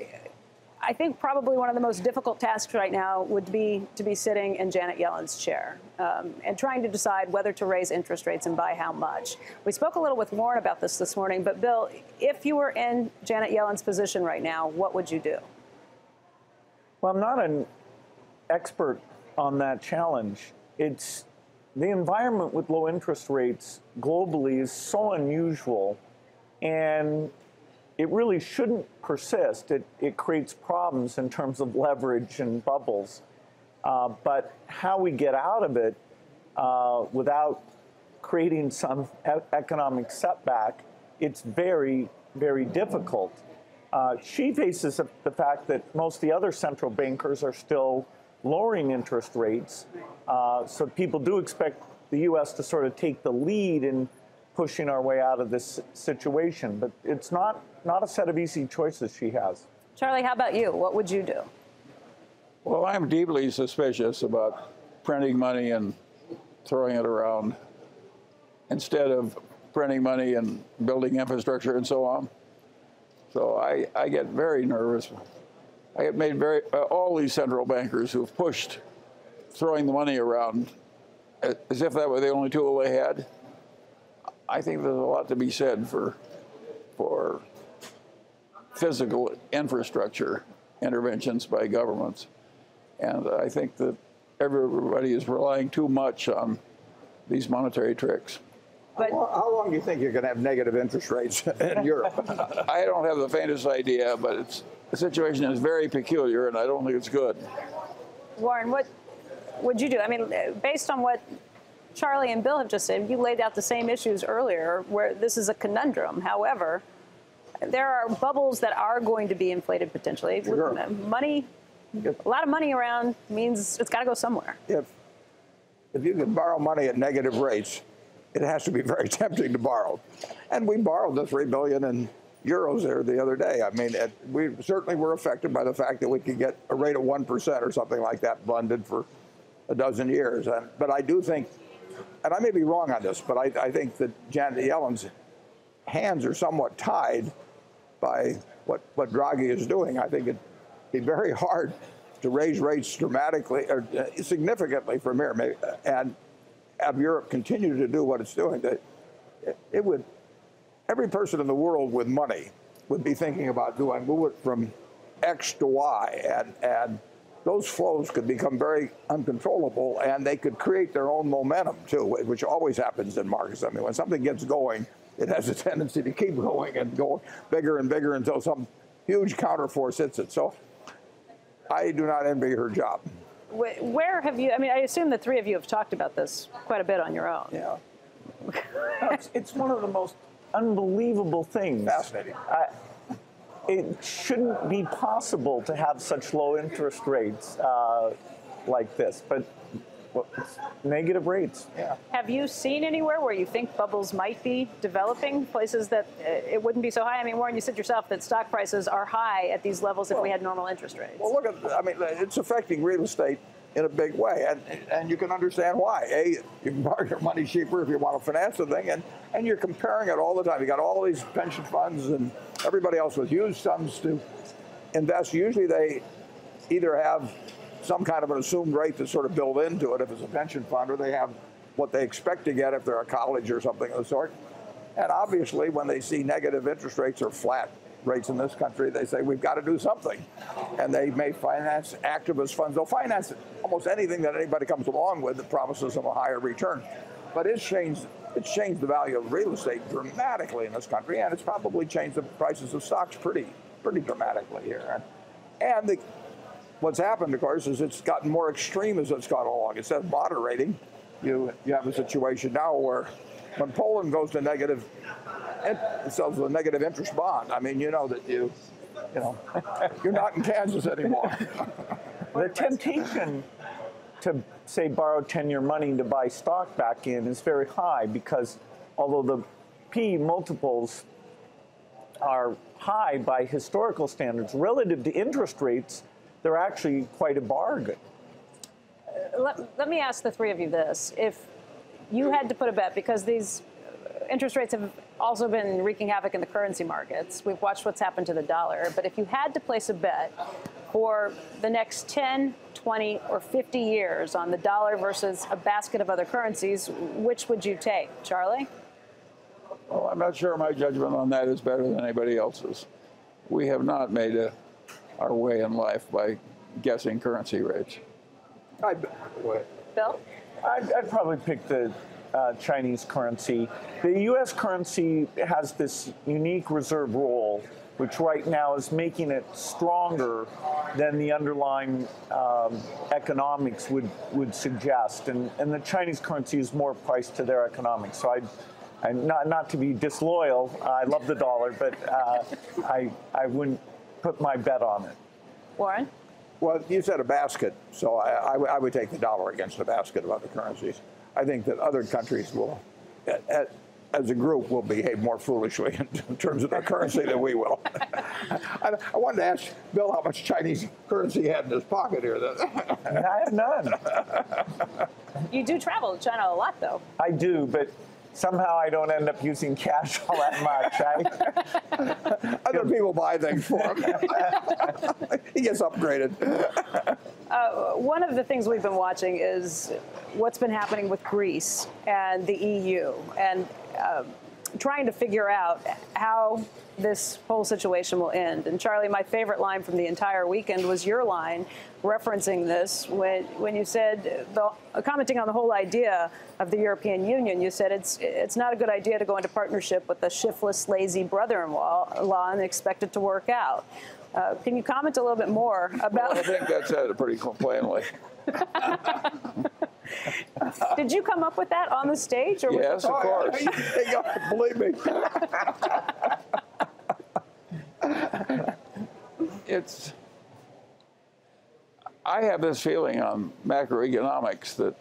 I think probably one of the most difficult tasks right now would be to be sitting in Janet Yellen's chair um, and trying to decide whether to raise interest rates and by how much. We spoke a little with Warren about this this morning, but Bill, if you were in Janet Yellen's position right now, what would you do? Well, I'm not an expert on that challenge. It's the environment with low interest rates globally is so unusual and it really shouldn't persist. It, it creates problems in terms of leverage and bubbles. Uh, but how we get out of it uh, without creating some economic setback, it's very, very difficult. Uh, she faces the fact that most of the other central bankers are still lowering interest rates. Uh, so people do expect the U.S. to sort of take the lead in pushing our way out of this situation. But it's not, not a set of easy choices she has. Charlie, how about you? What would you do? Well, I'm deeply suspicious about printing money and throwing it around instead of printing money and building infrastructure and so on. So I, I get very nervous. I have made very, uh, all these central bankers who've pushed throwing the money around as if that were the only tool they had. I think there's a lot to be said for, for physical infrastructure interventions by governments. And I think that everybody is relying too much on these monetary tricks. But Well, how long do you think you're going to have negative interest rates in Europe? I don't have the faintest idea, but it's the situation is very peculiar, and I don't think it's good. Warren, what would you do? I mean, based on what Charlie and Bill have just said, you laid out the same issues earlier where this is a conundrum. However, there are bubbles that are going to be inflated potentially. Sure. Money, a lot of money around means it's got to go somewhere. if if you can borrow money at negative rates, it has to be very tempting to borrow. And we borrowed the three billion in euros there the other day. I mean, it, we certainly were affected by the fact that we could get a rate of one percent or something like that blended for a dozen years. And, but I do think, and I may be wrong on this, but I, I think that Janet Yellen's hands are somewhat tied by what, what Draghi is doing. I think it'd be very hard to raise rates dramatically or uh, significantly from here and have Europe continue to do what it's doing. That it, would, every person in the world with money would be thinking about do I move it from X to Y, and and those flows could become very uncontrollable, and they could create their own momentum too, which always happens in markets. I mean, when something gets going, it has a tendency to keep going and go bigger and bigger until some huge counterforce hits it. So I do not envy her job. Wh- Where have you? I mean, I assume the three of you have talked about this quite a bit on your own. Yeah, it's, it's one of the most unbelievable things. fascinating. I, it shouldn't be possible to have such low interest rates uh, like this, but well, it's negative rates. Yeah. Have you seen anywhere where you think bubbles might be developing? Places that uh, it wouldn't be so high? I mean, Warren, you said yourself that stock prices are high at these levels if we had normal interest rates. Well, look at, I mean, it's affecting real estate in a big way, and and you can understand why. A, you can borrow your money cheaper if you want to finance the thing, and and you're comparing it all the time. You got all these pension funds and everybody else with huge sums to invest. Usually, they either have some kind of an assumed rate that's sort of built into it if it's a pension fund, or they have what they expect to get if they're a college or something of the sort. And obviously, when they see negative interest rates or flat rates in this country, they say we've got to do something. And they may finance activist funds. They'll finance almost anything that anybody comes along with that promises them a higher return. But it's changed. It's changed the value of real estate dramatically in this country, and it's probably changed the prices of stocks pretty, pretty dramatically here. And the, what's happened, of course, is it's gotten more extreme as it's gone along. Instead of moderating, you you have a situation now where when Poland goes to negative, it sells a negative interest bond. I mean, you know that you, you know, you're not in Kansas anymore. The temptation to say borrow 10-year money to buy stock back in is very high because although the P multiples are high by historical standards relative to interest rates, they're actually quite a bargain. Uh, let, let me ask the three of you this. If you had to put a bet, because these uh, interest rates have also been wreaking havoc in the currency markets, we've watched what's happened to the dollar, but if you had to place a bet for the next 10, 20, or 50 years on the dollar versus a basket of other currencies, which would you take? Charlie? Well, I'm not sure my judgment on that is better than anybody else's. We have not made a, our way in life by guessing currency rates. I, go ahead. Bill? I'd, I'd probably pick the uh, Chinese currency. The U.S. currency has this unique reserve role, which right now is making it stronger than the underlying um, economics would, would suggest. And, and the Chinese currency is more priced to their economics. So I'd, I'm not, not to be disloyal, I love the dollar, but uh, I, I wouldn't put my bet on it. Warren? Well, you said a basket, so I, I w- I would take the dollar against a basket of other currencies. I think that other countries will, at, at, as a group, will behave more foolishly in terms of their currency than we will. I, I wanted to ask Bill how much Chinese currency he had in his pocket here. I have none. You do travel to China a lot, though. I do, but somehow I don't end up using cash all that much. I, Other people buy things for him. he gets upgraded. Uh, one of the things we've been watching is what's been happening with Greece and the EU. And uh, trying to figure out how this whole situation will end. And Charlie, my favorite line from the entire weekend was your line referencing this when, when you said, the, commenting on the whole idea of the European Union, you said it's, it's not a good idea to go into partnership with a shiftless, lazy brother-in-law and expect it to work out. Uh, can you comment a little bit more about? Well, I think that said it pretty plainly. Did you come up with that on the stage? Or yes, of course. Believe me. it's. I have this feeling on macroeconomics that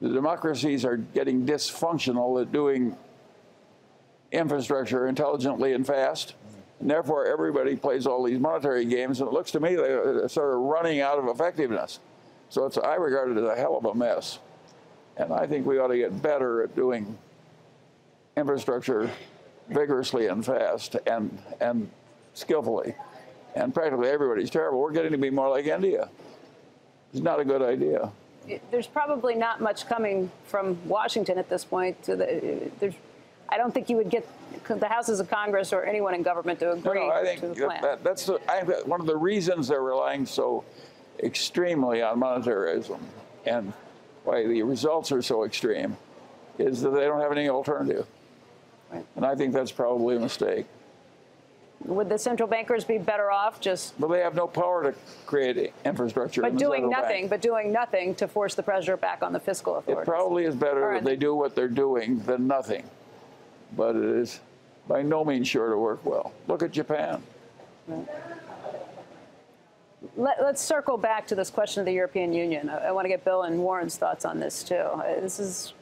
the democracies are getting dysfunctional at doing infrastructure intelligently and fast. And therefore, everybody plays all these monetary games, and it looks to me they're sort of running out of effectiveness. So it's, I regard it as a hell of a mess. And I think we ought to get better at doing infrastructure vigorously and fast and, and skillfully. And practically everybody's terrible. We're getting to be more like India. It's not a good idea. There's probably not much coming from Washington at this point. To There's, I don't think you would get the houses of Congress or anyone in government to agree no, no, I think to the plan. That, that's the, I, one of the reasons they're relying so extremely on monetarism and why the results are so extreme is that they don't have any alternative. Right. And I think that's probably a mistake. Would the central bankers be better off just? Well, they have no power to create infrastructure. But doing nothing, but doing nothing to force the pressure back on the fiscal authorities. It probably is better right. if they do what they're doing than nothing. But it is by no means sure to work well. Look at Japan. Right. Let, us circle back to this question of the European Union. I, I want to get Bill and Warren's thoughts on this too. Uh, this is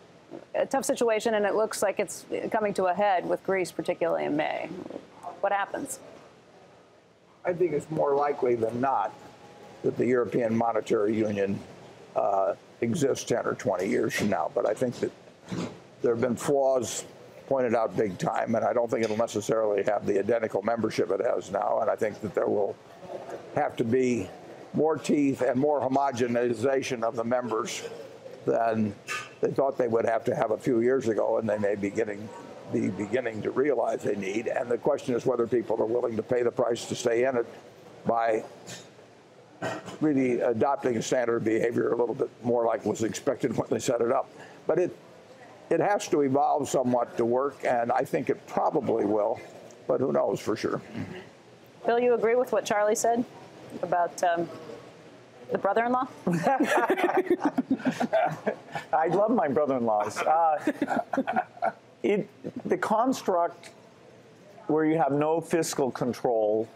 a tough situation, and it looks like it's coming to a head with Greece, particularly in May. What happens? I think it's more likely than not that the European Monetary Union uh, exists 10 or 20 years from now. But I think that there have been flaws pointed out big time, and I don't think it'll necessarily have the identical membership it has now. And I think that there will have to be more teeth and more homogenization of the members than they thought they would have to have a few years ago, and they may be getting be beginning to realize they need. And the question is whether people are willing to pay the price to stay in it by really adopting a standard of behavior a little bit more like was expected when they set it up. But it it has to evolve somewhat to work, and I think it probably will, but who knows for sure. Bill, you agree with what Charlie said about um, the brother-in-law? I love my brother-in-laws. Uh, it, the construct where you have no fiscal control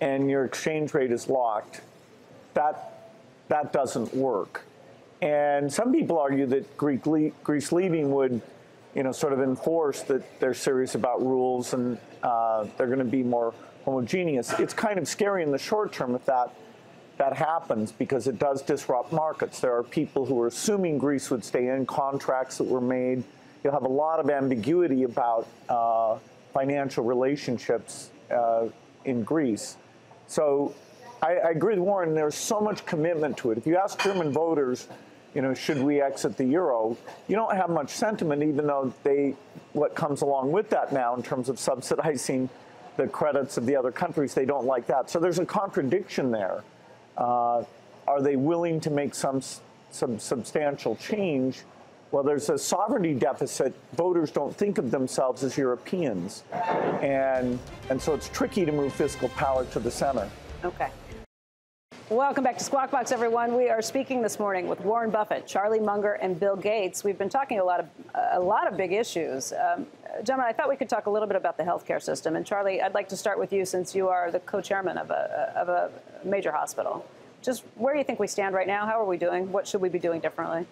and your exchange rate is locked, that that doesn't work. And some people argue that Greek le- Greece leaving would, you know, sort of enforce that they're serious about rules and uh, they're going to be more homogeneous. It's kind of scary in the short term if that that happens because it does disrupt markets. There are people who are assuming Greece would stay in, contracts that were made. You'll have a lot of ambiguity about uh, financial relationships uh, in Greece. So I, I, agree with Warren, there's so much commitment to it. If you ask German voters, you know, should we exit the euro, you don't have much sentiment, even though they, what comes along with that now in terms of subsidizing the credits of the other countries, they don't like that. So there's a contradiction there. Uh, are they willing to make some, some substantial change? Well, there's a sovereignty deficit. Voters don't think of themselves as Europeans. And, and so it's tricky to move fiscal power to the center. Okay. Welcome back to Squawk Box, everyone. We are speaking this morning with Warren Buffett, Charlie Munger, and Bill Gates. We've been talking a lot of a lot of big issues. Um, gentlemen, I thought we could talk a little bit about the healthcare system. And Charlie, I'd like to start with you since you are the co-chairman of a of a major hospital. Just where do you think we stand right now? How are we doing? What should we be doing differently?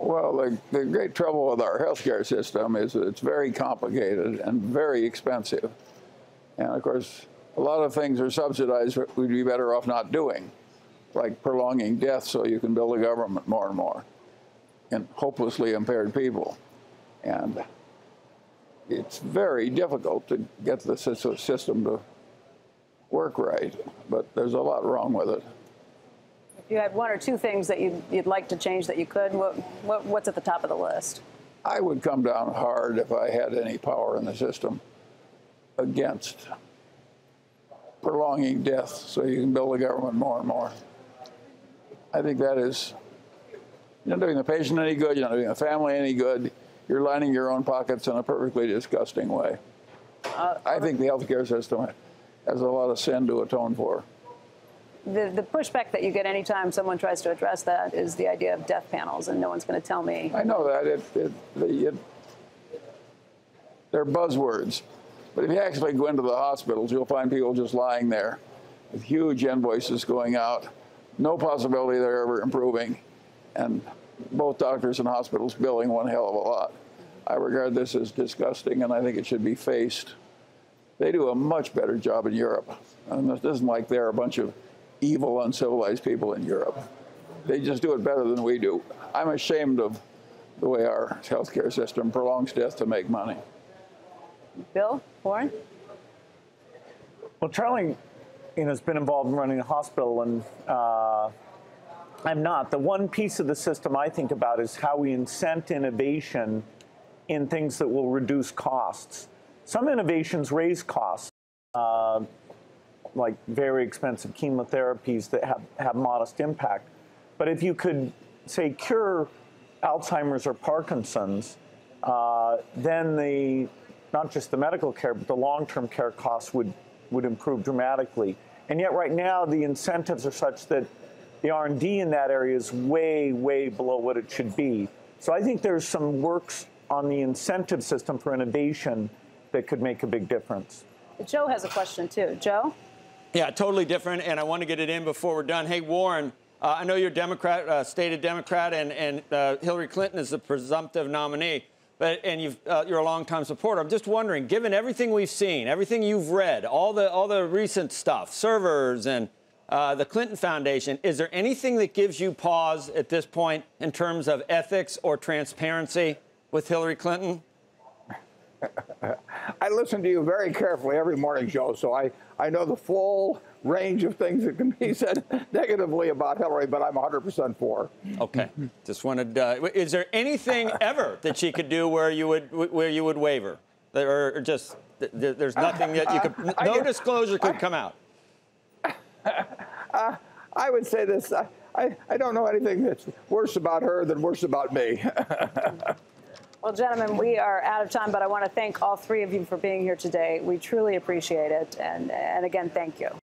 Well, the, the great trouble with our healthcare system is that it's very complicated and very expensive. And of course, a lot of things are subsidized that we'd be better off not doing, like prolonging death so you can build a government more and more and hopelessly impaired people. And it's very difficult to get the system to work right, but there's a lot wrong with it. You had one or two things that you'd, you'd like to change that you could, what, what, what's at the top of the list? I would come down hard if I had any power in the system against prolonging death so you can build a government more and more. I think that is, you're not doing the patient any good, you're not doing the family any good, you're lining your own pockets in a perfectly disgusting way. Uh, I think the healthcare system has a lot of sin to atone for. The, the pushback that you get anytime someone tries to address that is the idea of death panels, and no one's going to tell me. I know that. It, it, it, they're buzzwords. But if you actually go into the hospitals, you'll find people just lying there with huge invoices going out, no possibility they're ever improving, and both doctors and hospitals billing one hell of a lot. I regard this as disgusting, and I think it should be faced. They do a much better job in Europe. And it isn't like they're a bunch of evil, uncivilized people in Europe. They just do it better than we do. I'm ashamed of the way our healthcare system prolongs death to make money. Bill, Warren? Well, Charlie, you know, has been involved in running a hospital, and uh, I'm not. The one piece of the system I think about is how we incent innovation in things that will reduce costs. Some innovations raise costs, uh, like very expensive chemotherapies that have, have modest impact. But if you could, say, cure Alzheimer's or Parkinson's, uh, then the not just the medical care, but the long-term care costs would would improve dramatically. And yet, right now, the incentives are such that the R&D in that area is way, way below what it should be. So I think there's some works on the incentive system for innovation that could make a big difference. Joe has a question too. Joe? Yeah, totally different, and I want to get it in before we're done. Hey, Warren, uh, I know you're a Democrat, uh, stated Democrat, and, and uh, Hillary Clinton is the presumptive nominee, but and you've, uh, you're a longtime supporter. I'm just wondering, given everything we've seen, everything you've read, all the all the recent stuff, servers and uh, the Clinton Foundation, is there anything that gives you pause at this point in terms of ethics or transparency with Hillary Clinton? I listen to you very carefully every morning, Joe, so I, I know the full range of things that can be said negatively about Hillary, but I'm 100% for. Her. Okay, just wanted. Uh, is there anything ever that she could do where you would where you would waver, or or just th- th- there's nothing that you could I- no disclosure could come out. I would say this I, I, I don't know anything that's worse about her than worse about me. Well, gentlemen, we are out of time, but I want to thank all three of you for being here today. We truly appreciate it. And, and again, thank you.